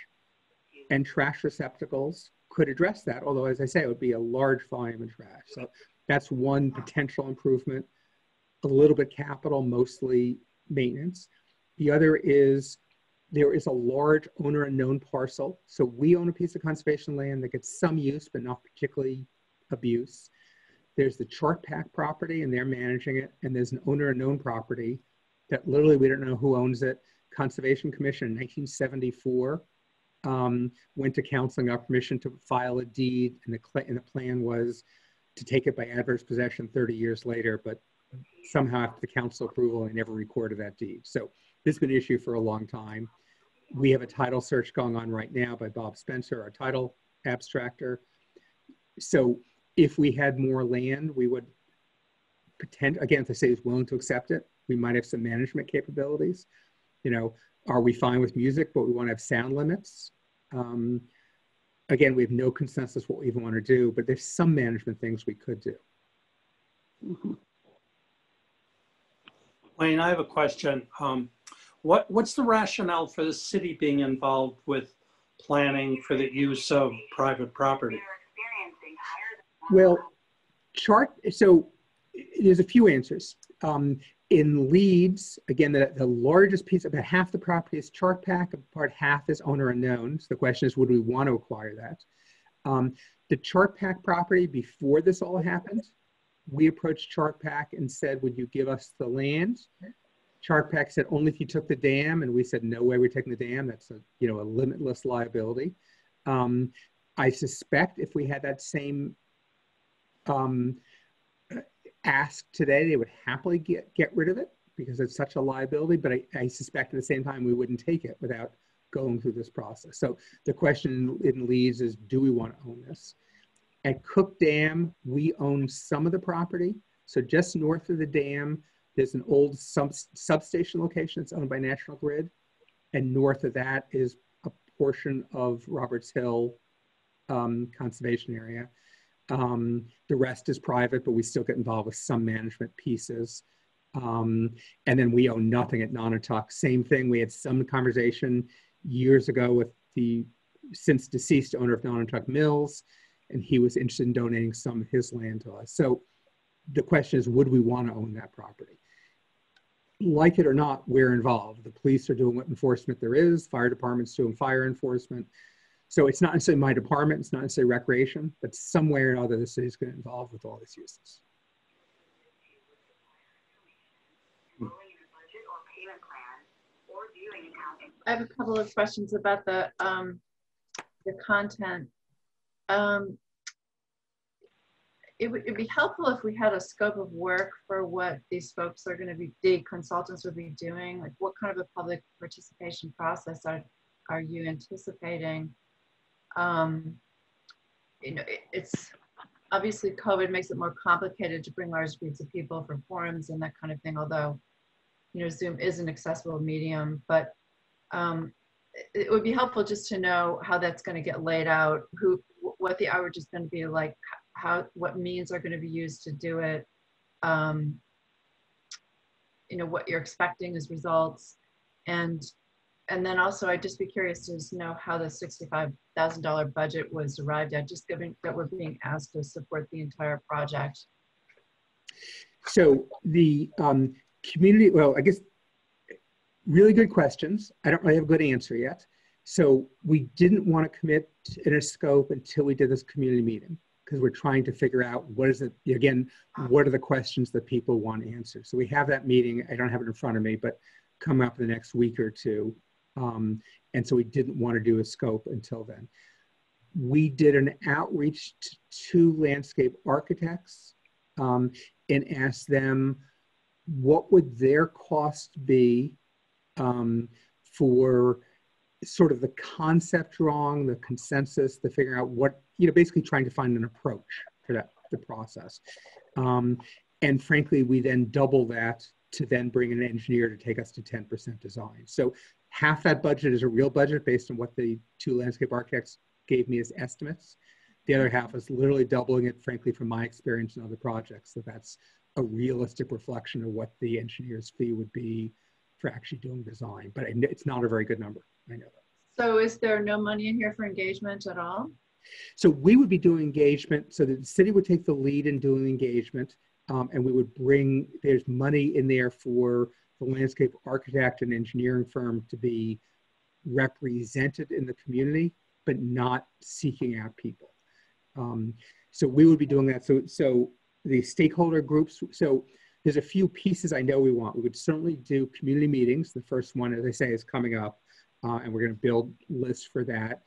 Speaker 10: and trash receptacles could address that. Although, as I say, it would be a large volume of trash. So that's one potential improvement. A little bit capital, mostly maintenance. The other is there is a large owner unknown parcel. So we own a piece of conservation land that gets some use, but not particularly abuse. There's the Chartpak property and they're managing it. And there's an owner unknown property that literally we don't know who owns it. Conservation Commission in 1974 um, went to council and got permission to file a deed. And the, and the plan was to take it by adverse possession 30 years later, but somehow after the council approval, they never recorded that deed. So this has been an issue for a long time. we have a title search going on right now by Bob Spencer, our title abstractor. So if we had more land, we would pretend, again, if the state is willing to accept it, we might have some management capabilities. You know, are we fine with music, but we want to have sound limits? Um, again, we have no consensus what we even want to do, but there's some management things we could do.
Speaker 9: Mhm.
Speaker 7: Wayne, I have a question. Um, what, what's the rationale for the city being involved with planning for the use of private property?
Speaker 10: Well, chart, so there's a few answers. Um, in Leeds, again, the, the largest piece, about half the property is Chartpak, about half is owner unknown. So the question is, would we want to acquire that? Um, the Chartpak property, before this all happened, we approached Chartpak and said, would you give us the land? Chartpak said, only if you took the dam. And we said, no way we're taking the dam. That's a, you know, a limitless liability. Um, I suspect if we had that same um, ask today, they would happily get, get rid of it because it's such a liability. But I, I suspect at the same time, we wouldn't take it without going through this process. So the question in Leeds is, do we want to own this? At Cook Dam, we own some of the property. So just north of the dam, there's an old sub substation location that's owned by National Grid. And north of that is a portion of Roberts Hill um, Conservation Area. Um, the rest is private, but we still get involved with some management pieces. Um, and then we own nothing at Nonotuck. Same thing. We had some conversation years ago with the since deceased owner of Nonotuck Mills, and he was interested in donating some of his land to us. So the question is, would we want to own that property? Like it or not, we're involved. The police are doing what enforcement there is. Fire department's doing fire enforcement. So it's not necessarily my department, it's not necessarily recreation, but somewhere or other the city's going to involve with all these uses.
Speaker 5: I have a couple of questions about the, um, the content. Um, it would be helpful if we had a scope of work for what these folks are going to be, the consultants would be doing. Like, what kind of a public participation process are are you anticipating? Um, you know, it, it's obviously COVID makes it more complicated to bring large groups of people for forums and that kind of thing. Although, you know, Zoom is an accessible medium, but um, it, it would be helpful just to know how that's going to get laid out, who, what the outreach is going to be like, how, what means are going to be used to do it. Um, you know, what you're expecting as results. And, and then also I'd just be curious to know how the $65,000 budget was arrived at, just given that we're being asked to support the entire project.
Speaker 10: So the um, community, well, I guess really good questions. I don't really have a good answer yet. So we didn't want to commit in a scope until we did this community meeting because we're trying to figure out what is it, again, what are the questions that people want answered. So we have that meeting. I don't have it in front of me, but come up in the next week or two. Um, and so we didn't want to do a scope until then. We did an outreach to two landscape architects um, and asked them what would their cost be um, for sort of the concept drawing, the consensus, the figuring out what, you know, basically trying to find an approach for that, the process. Um, and frankly, we then double that to then bring an engineer to take us to 10% design. So half that budget is a real budget based on what the two landscape architects gave me as estimates. The other half is literally doubling it, frankly, from my experience in other projects. So that's a realistic reflection of what the engineer's fee would be for actually doing design. But it's not a very good number. I know that.
Speaker 5: So is there no money in here for engagement at all?
Speaker 10: So we would be doing engagement. So the city would take the lead in doing engagement, um, and we would bring. There's money in there for the landscape architect and engineering firm to be represented in the community, but not seeking out people. Um, so we would be doing that. So so the stakeholder groups. So there's a few pieces I know we want. We would certainly do community meetings. The first one, as I say, is coming up uh, and we're going to build lists for that.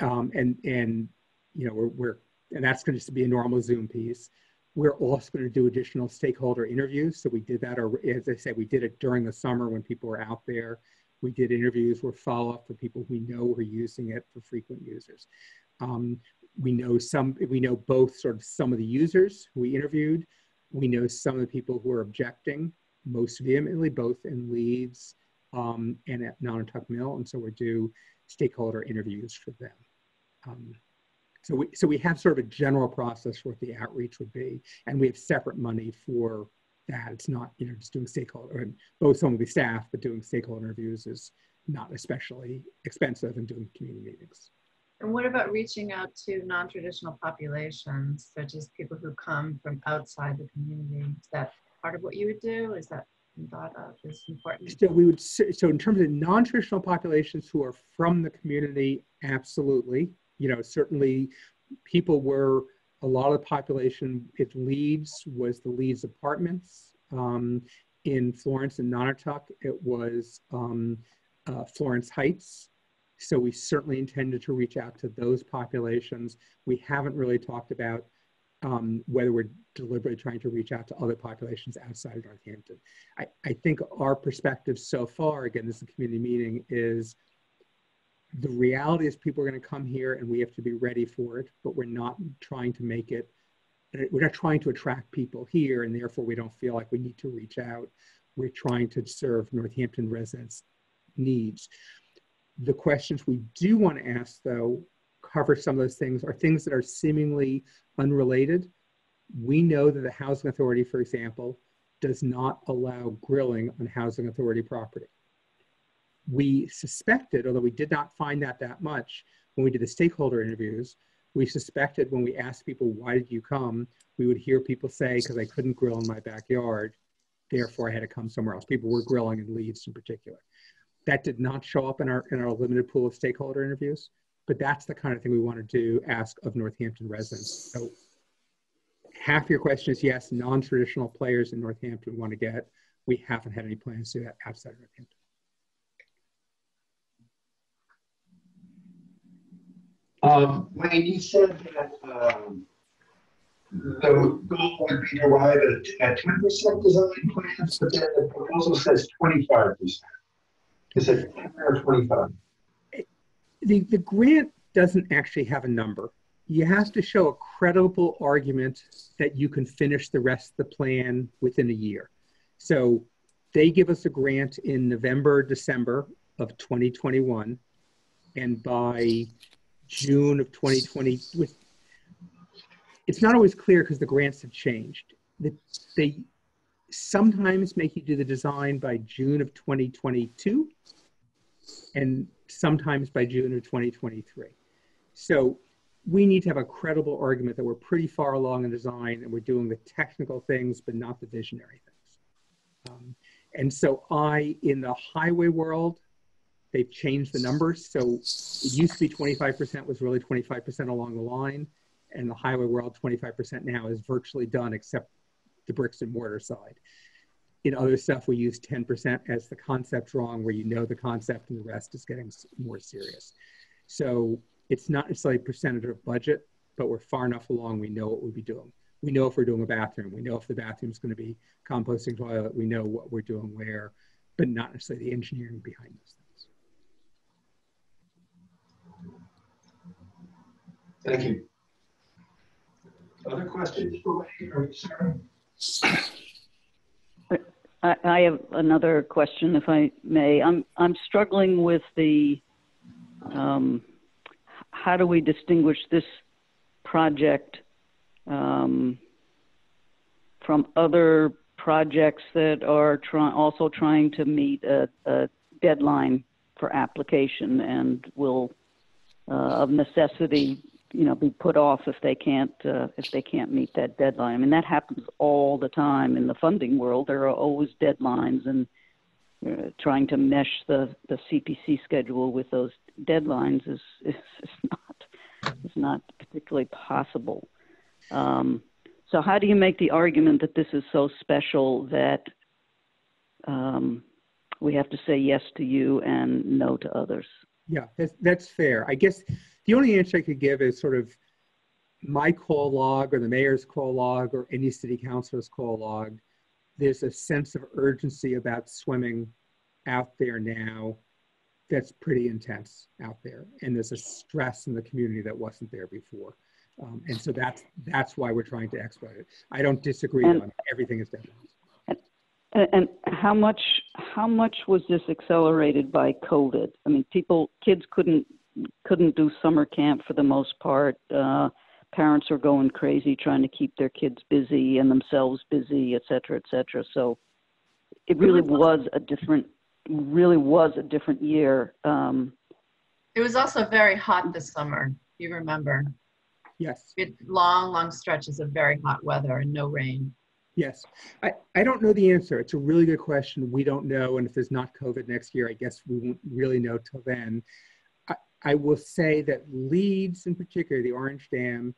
Speaker 10: Um, and and you know we're, we're and that's going to be a normal Zoom piece. We're also going to do additional stakeholder interviews. So we did that, or as I said, we did it during the summer when people were out there. We did interviews or follow up for people we know are using it for frequent users. Um, we know some, we know both sort of some of the users we interviewed. We know some of the people who are objecting most vehemently, both in Leeds um, and at Nonotuck Mill. And so we do stakeholder interviews for them. Um, so we, so we have sort of a general process for what the outreach would be, and we have separate money for that. It's not, you know, just doing stakeholder, and both some of the staff, but doing stakeholder interviews is not especially expensive and doing community meetings.
Speaker 5: And what about reaching out to non-traditional populations, such as people who come from outside the community? Is that part of what you would do? Is that thought of as important?
Speaker 10: So we would, so in terms of non-traditional populations who are from the community, absolutely. You know, certainly people were, a lot of the population, it Leeds was the Leeds apartments. Um, in Florence and Nonotuck, it was um, uh, Florence Heights. So we certainly intended to reach out to those populations. We haven't really talked about um, whether we're deliberately trying to reach out to other populations outside of Northampton. I, I think our perspective so far, again, this is a community meeting, is the reality is people are going to come here and we have to be ready for it, but we're not trying to make it, we're not trying to attract people here and therefore we don't feel like we need to reach out. We're trying to serve Northampton residents' needs. The questions we do want to ask though cover some of those things are things that are seemingly unrelated. We know that the Housing Authority, for example, does not allow grilling on Housing Authority property we suspected, although we did not find that that much when we did the stakeholder interviews, we suspected when we asked people, why did you come? We would hear people say, because I couldn't grill in my backyard, therefore I had to come somewhere else. People were grilling in Leeds in particular. That did not show up in our, in our limited pool of stakeholder interviews, but that's the kind of thing we want to do ask of Northampton residents. So half your question is yes, non-traditional players in Northampton want to get. We haven't had any plans to do that outside of Northampton.
Speaker 1: Um, Wayne, you said that um, the goal would be to arrive at, at 10% design plans, but then the proposal says 25%. Is it 10 or 25?
Speaker 10: The, the grant doesn't actually have a number. You have to show a credible argument that you can finish the rest of the plan within a year. So they give us a grant in November, December of 2021. And by June of 2020. With, it's not always clear because the grants have changed. They sometimes make you do the design by June of 2022 and sometimes by June of 2023. So we need to have a credible argument that we're pretty far along in design and we're doing the technical things, but not the visionary things. Um, and so I, in the highway world, They've changed the numbers. So it used to be 25% was really 25% along the line. And the highway world, 25% now is virtually done except the bricks and mortar side. In other stuff, we use 10% as the concept drawing where you know the concept and the rest is getting more serious. So it's not necessarily a percentage of budget, but we're far enough along, we know what we'll be doing. We know if we're doing a bathroom, we know if the bathroom is going to be composting toilet, we know what we're doing where, but not necessarily the engineering behind those things.
Speaker 1: Thank you. Other questions?
Speaker 9: I, I have another question, if I may. I'm I'm struggling with the um, how do we distinguish this project um, from other projects that are try, also trying to meet a, a deadline for application and will uh, of necessity you know be put off if they can't uh, if they can't meet that deadline. I mean that happens all the time in the funding world. There are always deadlines, and uh, trying to mesh the the CPC schedule with those deadlines is is, is not is not particularly possible. Um, so how do you make the argument that this is so special that um, we have to say yes to you and no to others?
Speaker 10: Yeah, that's, that's fair. I guess the only answer I could give is sort of my call log or the mayor's call log or any city councilor's call log. There's a sense of urgency about swimming out there now that's pretty intense out there, and there's a stress in the community that wasn't there before. Um, and so that's that's why we're trying to expedite it. I don't disagree
Speaker 9: And-
Speaker 10: on everything is dead.
Speaker 9: And, and how much how much was this accelerated by COVID? I mean, people kids couldn't couldn't do summer camp for the most part. Uh, parents were going crazy trying to keep their kids busy and themselves busy, et cetera, et cetera. So it really was a different really was a different year. Um,
Speaker 5: It was also very hot this summer. You remember?
Speaker 10: Yes.
Speaker 5: We had long, long stretches of very hot weather and no rain.
Speaker 10: Yes. I, I don't know the answer. It's a really good question. We don't know. And if there's not COVID next year, I guess we won't really know till then. I, will say that Leeds, in particular, the Orange Dam,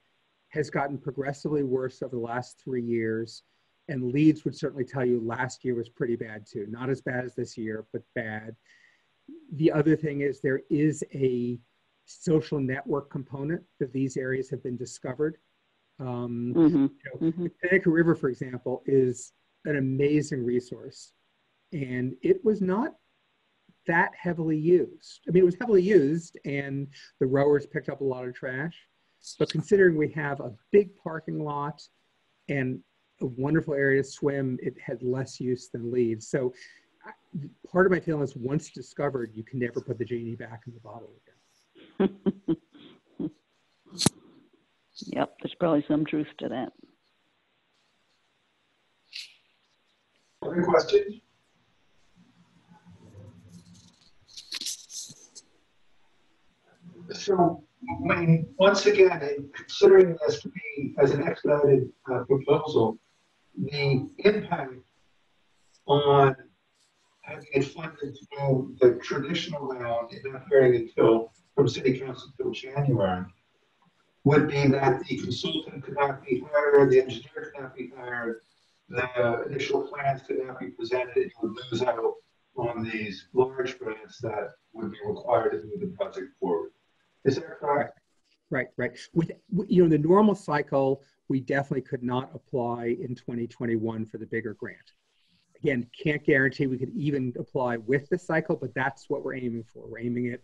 Speaker 10: has gotten progressively worse over the last three years. And Leeds would certainly tell you last year was pretty bad too. Not as bad as this year, but bad. The other thing is there is a social network component that these areas have been discovered. Um,
Speaker 9: mhm,
Speaker 10: you know,
Speaker 9: mhm.
Speaker 10: the Connecticut River, for example, is an amazing resource. And it was not that heavily used. I mean, it was heavily used, and the rowers picked up a lot of trash. But considering we have a big parking lot and a wonderful area to swim, it had less use than Leeds. So I- part of my feeling is once discovered, you can never put the genie back in the bottle again.
Speaker 9: Yep, there's probably some truth to that.
Speaker 1: Other questions? So, when, once again, considering this to be as an expedited uh, proposal, the impact on having it funded go the traditional round and not hearing until, from city council until January, would be that the consultant could not be hired, the engineer could not be hired, the initial plans could not be presented, you would lose out on these large grants that would be required to move the project forward. Is that correct?
Speaker 10: Right, right. With, you know, the normal cycle, we definitely could not apply in 2021 for the bigger grant. Again, can't guarantee we could even apply with the cycle, but that's what we're aiming for. We're aiming at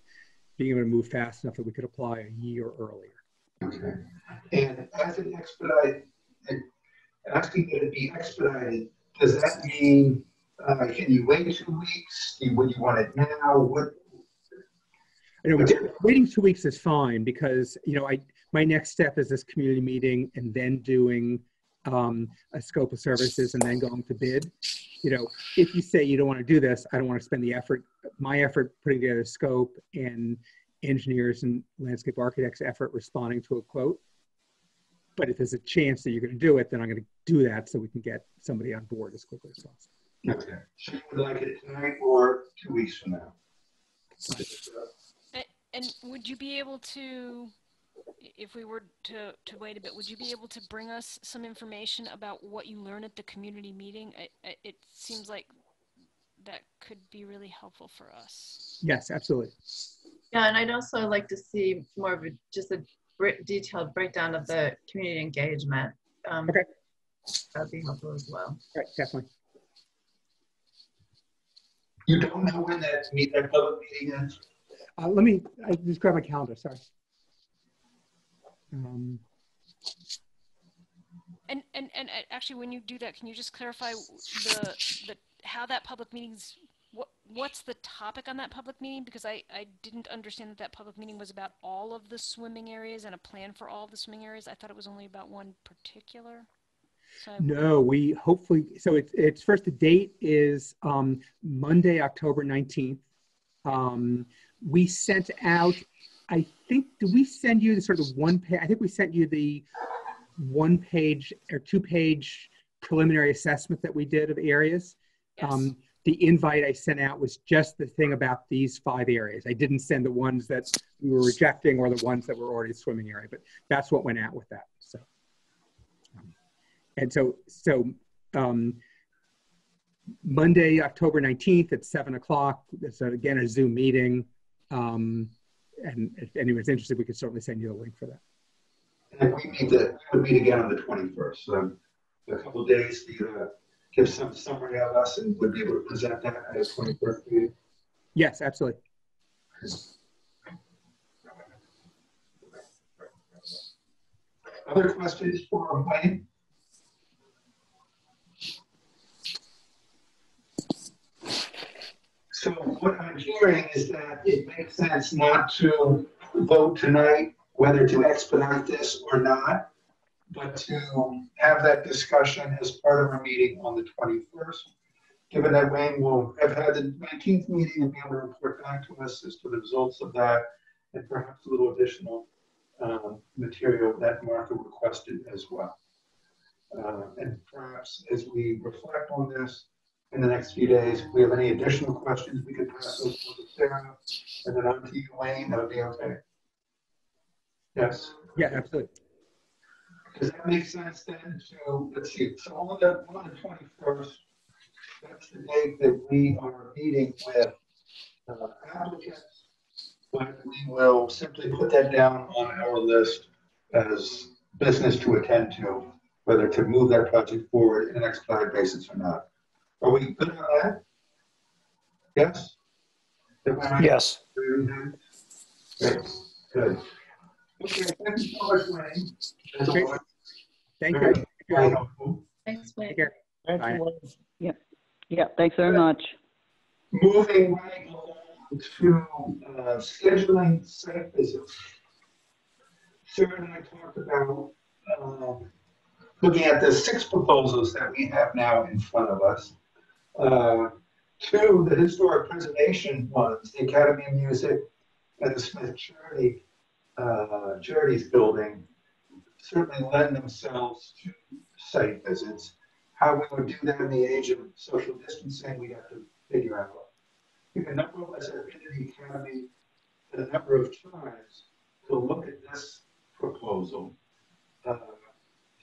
Speaker 10: being able to move fast enough that we could apply a year earlier.
Speaker 1: Okay. And as an expedite, and asking that it be expedited, does that mean, uh, can you wait two weeks? Do you- Would you want it now? What,
Speaker 10: I know, waiting two weeks is fine because, you know, I, my next step is this community meeting and then doing um, a scope of services and then going to bid. You know, if you say you don't want to do this, I don't want to spend the effort, my effort putting together a scope and engineers and landscape architects effort responding to a quote. But if there's a chance that you're going to do it, then I'm going to do that so we can get somebody on board as quickly as possible.
Speaker 1: okay. So you would like it tonight or two weeks from now?
Speaker 8: And would you be able to, if we were to, to wait a bit, would you be able to bring us some information about what you learn at the community meeting? I, I, it seems like that could be really helpful for us.
Speaker 10: Yes, absolutely.
Speaker 5: Yeah, and I'd also like to see more of a, just a br- detailed breakdown of the community engagement. Um,
Speaker 10: Okay.
Speaker 5: That'd be helpful as well.
Speaker 10: Right, definitely.
Speaker 1: You don't know when that meet, that public meeting is?
Speaker 10: Uh, let me, I just grab my calendar, sorry. Um,
Speaker 8: And, and, and uh, actually, when you do that, can you just clarify the, the, how that public meeting's, what, what's the topic on that public meeting? Because I, I didn't understand that that public meeting was about all of the swimming areas and a plan for all of the swimming areas. I thought it was only about one particular. So
Speaker 10: No, we hopefully, so it's, it's first, the date is um, Monday, October 19th. Um, we sent out, I think, did we send you the sort of one page? I think we sent you the one page or two page preliminary assessment that we did of areas.
Speaker 8: Yes.
Speaker 10: Um, the invite I sent out was just the thing about these five areas. I didn't send the ones that we were rejecting or the ones that were already swimming area, but that's what went out with that. So, um, and so, so um, Monday, October 19th at seven o'clock. It's again a Zoom meeting. Um, and if anyone's interested, we could certainly send you a link for that.
Speaker 1: And we meet the, we meet again on the twenty-first, so a couple of days to uh, give some summary of us and would be able to present that at a twenty-first meeting.
Speaker 10: Yes, absolutely.
Speaker 1: Other questions for Wayne? So what I'm hearing is that it makes sense not to vote tonight whether to expedite this or not, but to have that discussion as part of our meeting on the 21st. Given that Wayne will have had the 19th meeting and be able to report back to us as to the results of that and perhaps a little additional um, material that Martha requested as well. Uh, and perhaps as we reflect on this in the next few days, if we have any additional questions, we could pass those to Sarah and then on to you, Wayne. That would be okay. Yes.
Speaker 10: Yeah, absolutely.
Speaker 1: Does that make sense then? So let's see. So on the on the twenty first, that's the date that we are meeting with uh, applicants. But we will simply put that down on our list as business to attend to, whether to move that project forward in an expedited basis or not. Are we good on that? Yes. Am
Speaker 11: Yes.
Speaker 1: Great. Good. Okay, thank you so much, Wayne. As
Speaker 10: Okay.
Speaker 1: always,
Speaker 10: Thank you.
Speaker 1: very helpful.
Speaker 5: Thanks, Wayne.
Speaker 10: Take care.
Speaker 4: Thank
Speaker 10: Bye.
Speaker 4: you. Wayne.
Speaker 9: Yeah, thanks very much.
Speaker 1: Moving right along to uh, scheduling site visits. Sarah and I talked about um, looking at the six proposals that we have now in front of us. Uh, the historic preservation ones, the Academy of Music and the Smith Charity, uh, Charities Building, certainly lend themselves to site visits. How we would do that in the age of social distancing, we have to figure out. A number of us have been the academy a number of times to look at this proposal. Uh,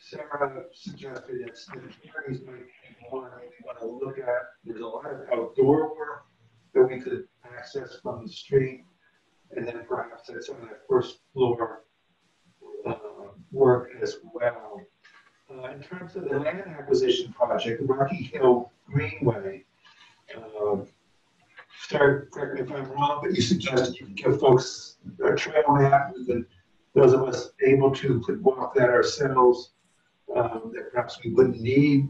Speaker 1: Sarah suggested that cemeteries might be one we want to look at. There's a lot of outdoor work that we could access from the street. And then perhaps at some of that first floor uh, work as well. Uh, in terms of the land acquisition project, the Rocky Hill Greenway, um, Start, correct me if I'm wrong, but you suggested you give folks a trail map, then those of us able to could walk that ourselves. Um, that perhaps we wouldn't need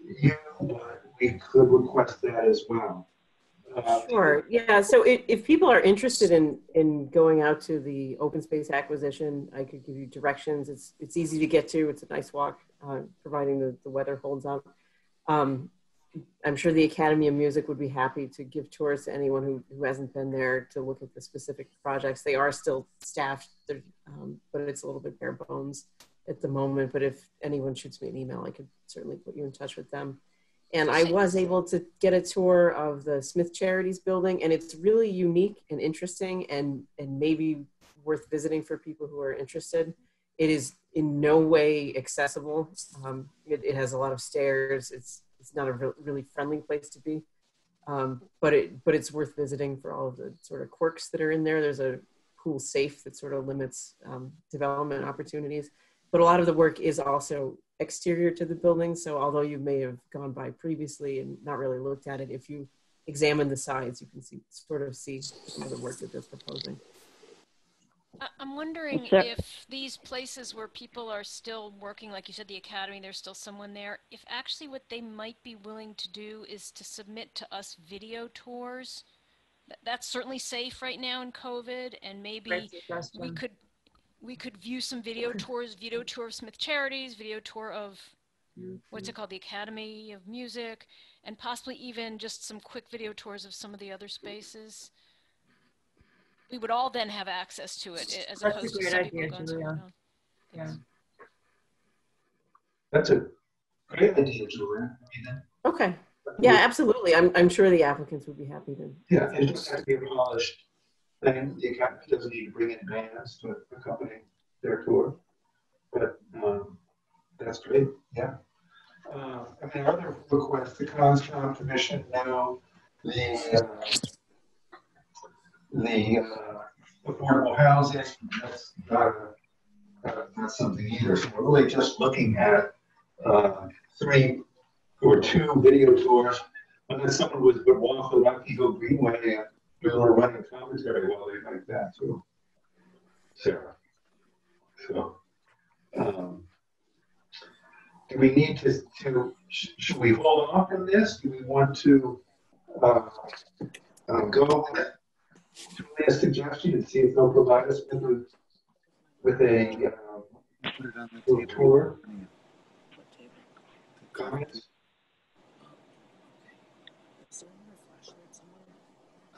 Speaker 1: you, but we could request that as well. Uh,
Speaker 2: Sure. Yeah. So if, if people are interested in in going out to the open space acquisition, I could give you directions. It's it's easy to get to. It's a nice walk, uh, providing the, the weather holds up. Um, I'm sure the Academy of Music would be happy to give tours to anyone who, who hasn't been there to look at the specific projects. They are still staffed, um, but it's a little bit bare bones at the moment. But if anyone shoots me an email, I could certainly put you in touch with them. And I was able to get a tour of the Smith Charities building, and it's really unique and interesting, and and maybe worth visiting for people who are interested. It is in no way accessible. Um, it, it has a lot of stairs. It's it's not a re- really friendly place to be, um, but it but it's worth visiting for all of the sort of quirks that are in there. There's a cool safe that sort of limits um, development opportunities, but a lot of the work is also exterior to the building. So although you may have gone by previously and not really looked at it, if you examine the sides, you can see sort of see some of the work that they're proposing.
Speaker 8: I- I'm wondering
Speaker 9: Sir-
Speaker 8: if these places where people are still working, like you said, the academy, there's still someone there, if actually what they might be willing to do is to submit to us video tours. That's certainly safe right now in COVID, and maybe we could, we could view some video tours, video tour of Smith Charities, video tour of, what's it called, the Academy of Music, and possibly even just some quick video tours of some of the other spaces. We would all then have access to it as
Speaker 12: That's a
Speaker 8: opposed to some
Speaker 12: idea,
Speaker 8: people going
Speaker 12: Julia.
Speaker 8: somewhere else.
Speaker 12: Yeah.
Speaker 1: That's a great idea, Julia. I mean, that-
Speaker 2: Okay. Yeah, absolutely. I'm, I'm sure the applicants would be happy to.
Speaker 1: Yeah, it doesn't have to be a polished thing. The academy doesn't need to bring in bands to accompany their tour. But um, that's great, yeah. Uh, I mean, other requests, the Conscom Commission now, the, uh, the uh, affordable housing, that's not, a- uh, not something either. So we're really just looking at uh, three or two video tours. Unless someone was walk the Rocky Hill Greenway we were running commentary while they like that too. Sarah. So, um, do we need to, to, sh- should we hold off on this? Do we want to, uh, uh, go with Julia's suggestion and see if they'll provide us with a, with a, um, tour? Comments?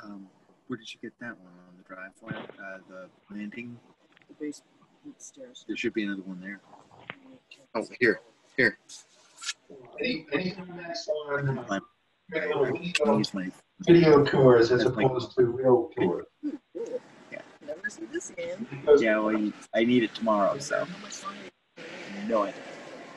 Speaker 3: Um, where did you get that one on the driveway? Uh, the landing? The basement stairs. There should be another one there. Oh, here, here.
Speaker 1: Any, any comments on,
Speaker 3: My-
Speaker 1: video, video-
Speaker 3: Use my
Speaker 1: video tours as opposed to real tours?
Speaker 11: Never seen this again.
Speaker 3: Yeah, well, I, I need it tomorrow, so. No idea.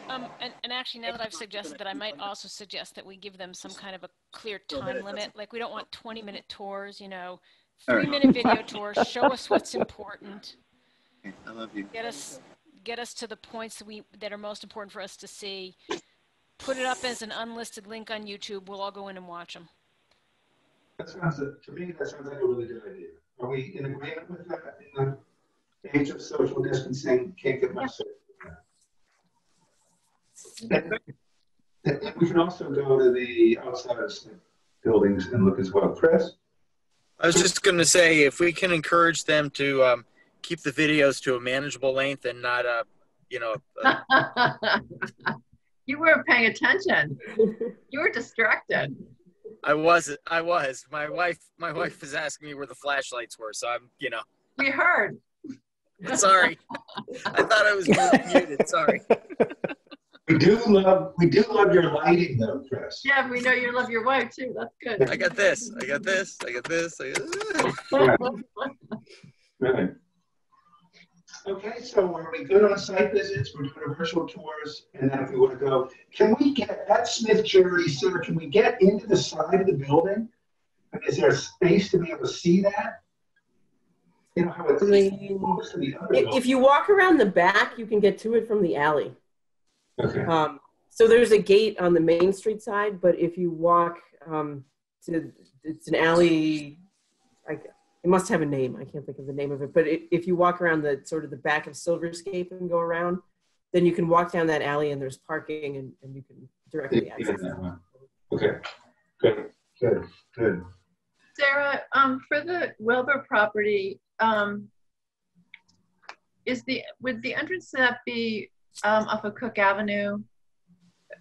Speaker 8: Um, and, and actually, now that I've suggested that, I might also suggest that we give them some kind of a clear time limit. Like, we don't want 20 minute tours, you know,
Speaker 3: All right.
Speaker 8: three minute video tours, show us what's important,
Speaker 3: I love you.
Speaker 8: get us, get us to the points that we, that are most important for us to see. Put it up as an unlisted link on YouTube. We'll all go in and watch them.
Speaker 1: That sounds, to me, that sounds like a really good idea. Are we in agreement with that? In the age of social distancing, can't get much safer than that. And and we can also go to the outside of the buildings and look as well. Chris?
Speaker 3: I was just going to say, if we can encourage them to um, keep the videos to a manageable length and not, uh, you know, uh,
Speaker 5: You weren't paying attention. You were distracted.
Speaker 3: I was, I was. My wife, my wife was asking me where the flashlights were, so I'm, you know,
Speaker 5: We heard.
Speaker 3: sorry. I thought I was muted. Sorry.
Speaker 1: We do love, we do love your lighting though, Chris.
Speaker 5: Yeah, we know you love your wife too. That's good.
Speaker 3: I got this. I got this. I got this. I got this.
Speaker 1: Really? Okay, so are we good on site visits? We're doing virtual tours, and then if we want to go, can we get, at Smith Jury, sir, can we get into the side of the building? And Is there a space to be able to see that? You know, how it's
Speaker 2: I mean,
Speaker 1: close to the other
Speaker 2: If, if you walk around the back, you can get to it from the alley.
Speaker 1: Okay,
Speaker 2: Um, so there's a gate on the Main Street side, but if you walk um, to, it's an alley. I, it must have a name. I can't think of the name of it. But it, if you walk around the sort of the back of Silverscape and go around, then you can walk down that alley and there's parking and, and you can directly
Speaker 1: Yeah,
Speaker 2: access.
Speaker 1: that
Speaker 2: it.
Speaker 1: okay, good, good, good.
Speaker 5: Sarah, um, for the Wilbur property, um, is the, would the entrance to that be, um, off of Cook Avenue?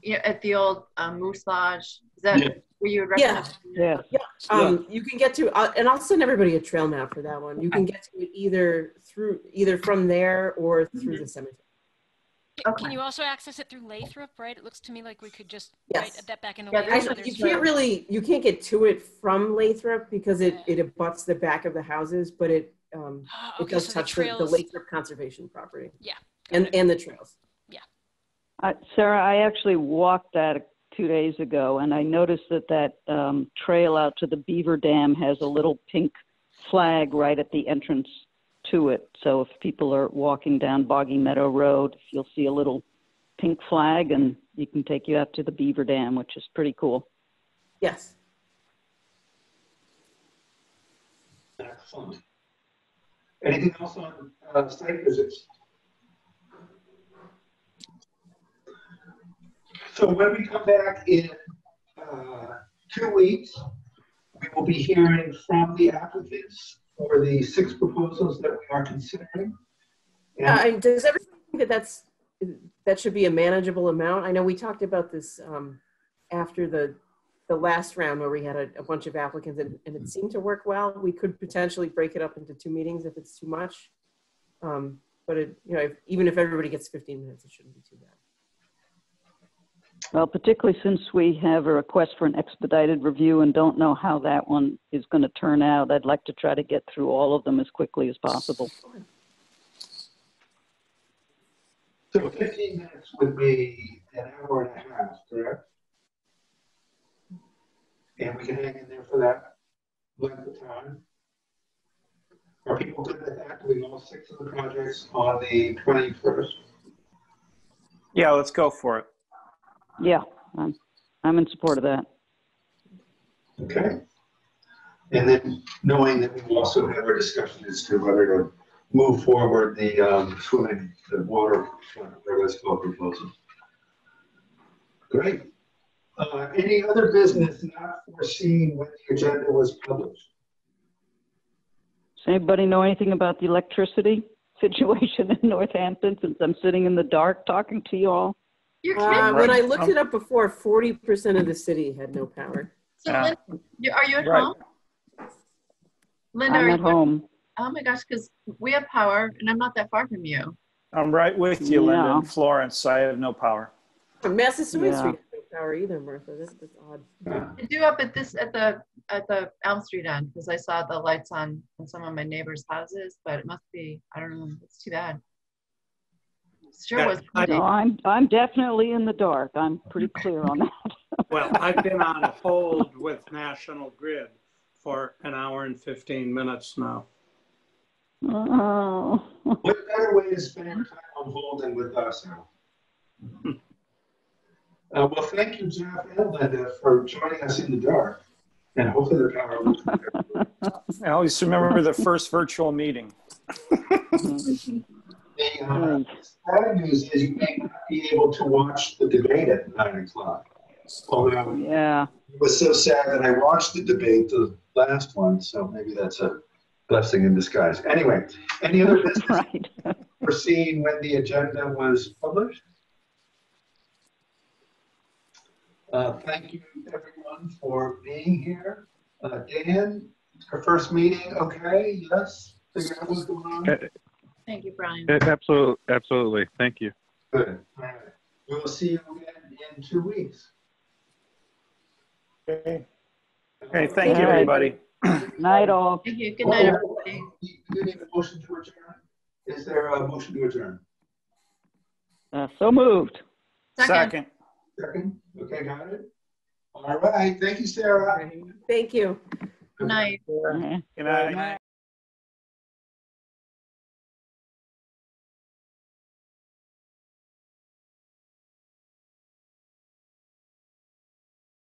Speaker 5: Yeah, at the old, um, Moose Lodge? Is that
Speaker 1: Yeah.
Speaker 5: where you would
Speaker 2: Yeah.
Speaker 5: recommend?
Speaker 9: Yeah.
Speaker 2: Um, you can get to, uh, and I'll send everybody a trail map for that one. You can get to it either through, either from there or through the cemetery.
Speaker 8: Can-
Speaker 5: Okay.
Speaker 8: Can you also access it through Lathrop, right? It looks to me like we could just
Speaker 2: Yes.
Speaker 8: write that back into
Speaker 5: Yeah,
Speaker 8: Lathrop.
Speaker 2: Actually, you can't really, you can't get to it from Lathrop because it, it abuts the back of the houses, but it, um,
Speaker 8: Ah,
Speaker 2: it does
Speaker 8: so
Speaker 2: touch the, the
Speaker 8: trails,
Speaker 2: Lathrop Conservation Property.
Speaker 8: Yeah,
Speaker 2: And, and the trails.
Speaker 9: Uh, Sarah, I actually walked that two days ago, and I noticed that that um, trail out to the Beaver Dam has a little pink flag right at the entrance to it. So if people are walking down Boggy Meadow Road, you'll see a little pink flag, and you can take you out to the Beaver Dam, which is pretty cool.
Speaker 2: Yes.
Speaker 1: Excellent. Anything else on uh, site visits? So when we come back in uh, two weeks, we will be hearing from the applicants for the six proposals that we are considering.
Speaker 2: Uh, does everybody think that that's, that should be a manageable amount? I know we talked about this um, after the, the last round where we had a, a bunch of applicants and, and it seemed to work well. We could potentially break it up into two meetings if it's too much. Um, But it, you know, if- even if everybody gets 15 minutes, it shouldn't be too bad.
Speaker 9: Well, particularly since we have a request for an expedited review and don't know how that one is going to turn out, I'd like to try to get through all of them as quickly as possible.
Speaker 1: so 15 minutes would be an hour and a half, correct? And we can hang in there for that length of time? Are people good with that, doing all six of the projects on the 21st?
Speaker 4: Yeah, let's go for it.
Speaker 9: Yeah, I'm, I'm in support of that.
Speaker 1: Okay. And then knowing that we also have our discussion as to whether to move forward the um, swimming, the water, whatever that's called proposal. Great. Uh, Any other business not foreseen when the agenda was published?
Speaker 9: Does anybody know anything about the electricity situation in Northampton since I'm sitting in the dark talking to you all?
Speaker 5: You're
Speaker 2: Uh,
Speaker 5: kidding.
Speaker 2: when I
Speaker 4: Right.
Speaker 2: looked it up before, 40% of the city had no power.
Speaker 5: So
Speaker 4: Yeah.
Speaker 5: Linda, are you at
Speaker 4: Right.
Speaker 5: home? Linda, are
Speaker 9: I'm
Speaker 5: you
Speaker 9: at home.
Speaker 5: Oh my gosh, because we have power and I'm not that far from you.
Speaker 4: I'm right with you, Linda,
Speaker 9: Yeah.
Speaker 4: in Florence. I have no power.
Speaker 2: Massasoit
Speaker 9: Yeah.
Speaker 2: Street has no power either, Martha. That's, that's odd.
Speaker 1: Uh,
Speaker 5: I do up at this, at the, at the Elm Street end, because I saw the lights on in some of my neighbors' houses, but it must be, I don't know, it's too bad. Sure
Speaker 7: Yeah,
Speaker 5: was.
Speaker 7: I,
Speaker 9: no, I'm I'm definitely in the dark. I'm pretty clear on that.
Speaker 7: Well, I've been on hold with National Grid for an hour and 15 minutes now.
Speaker 9: Oh.
Speaker 1: What better way to spend your time on hold than with us now? Uh, well, thank you, Jeff and Linda, for joining us in the dark. And hopefully the power will.
Speaker 4: I always remember the first virtual meeting.
Speaker 1: The uh, bad news is you may not be able to watch the debate at nine o'clock. Although
Speaker 9: Yeah.
Speaker 1: it was so sad that I watched the debate, the last one, so maybe that's a blessing in disguise. Anyway, any other business
Speaker 9: Right.
Speaker 1: foreseen when the agenda was published? Uh, Thank you, everyone, for being here. Uh, Dan, our first meeting, okay? Yes? Figure out what's going on?
Speaker 5: Thank you, Brian.
Speaker 6: Absolutely, absolutely. Thank you.
Speaker 1: Good. All right. We will see you again in two weeks.
Speaker 4: Okay, Okay, thank you,
Speaker 9: All right.
Speaker 4: everybody.
Speaker 9: Night all.
Speaker 5: Thank you. Good night, everybody.
Speaker 1: You you need a motion to adjourn? Is there a motion to adjourn?
Speaker 9: Uh, so moved.
Speaker 5: Second.
Speaker 4: Second.
Speaker 1: Second? Okay, got it. All right. Thank you, Sarah.
Speaker 2: Thank you.
Speaker 5: Good night.
Speaker 9: Uh-huh.
Speaker 4: Good night.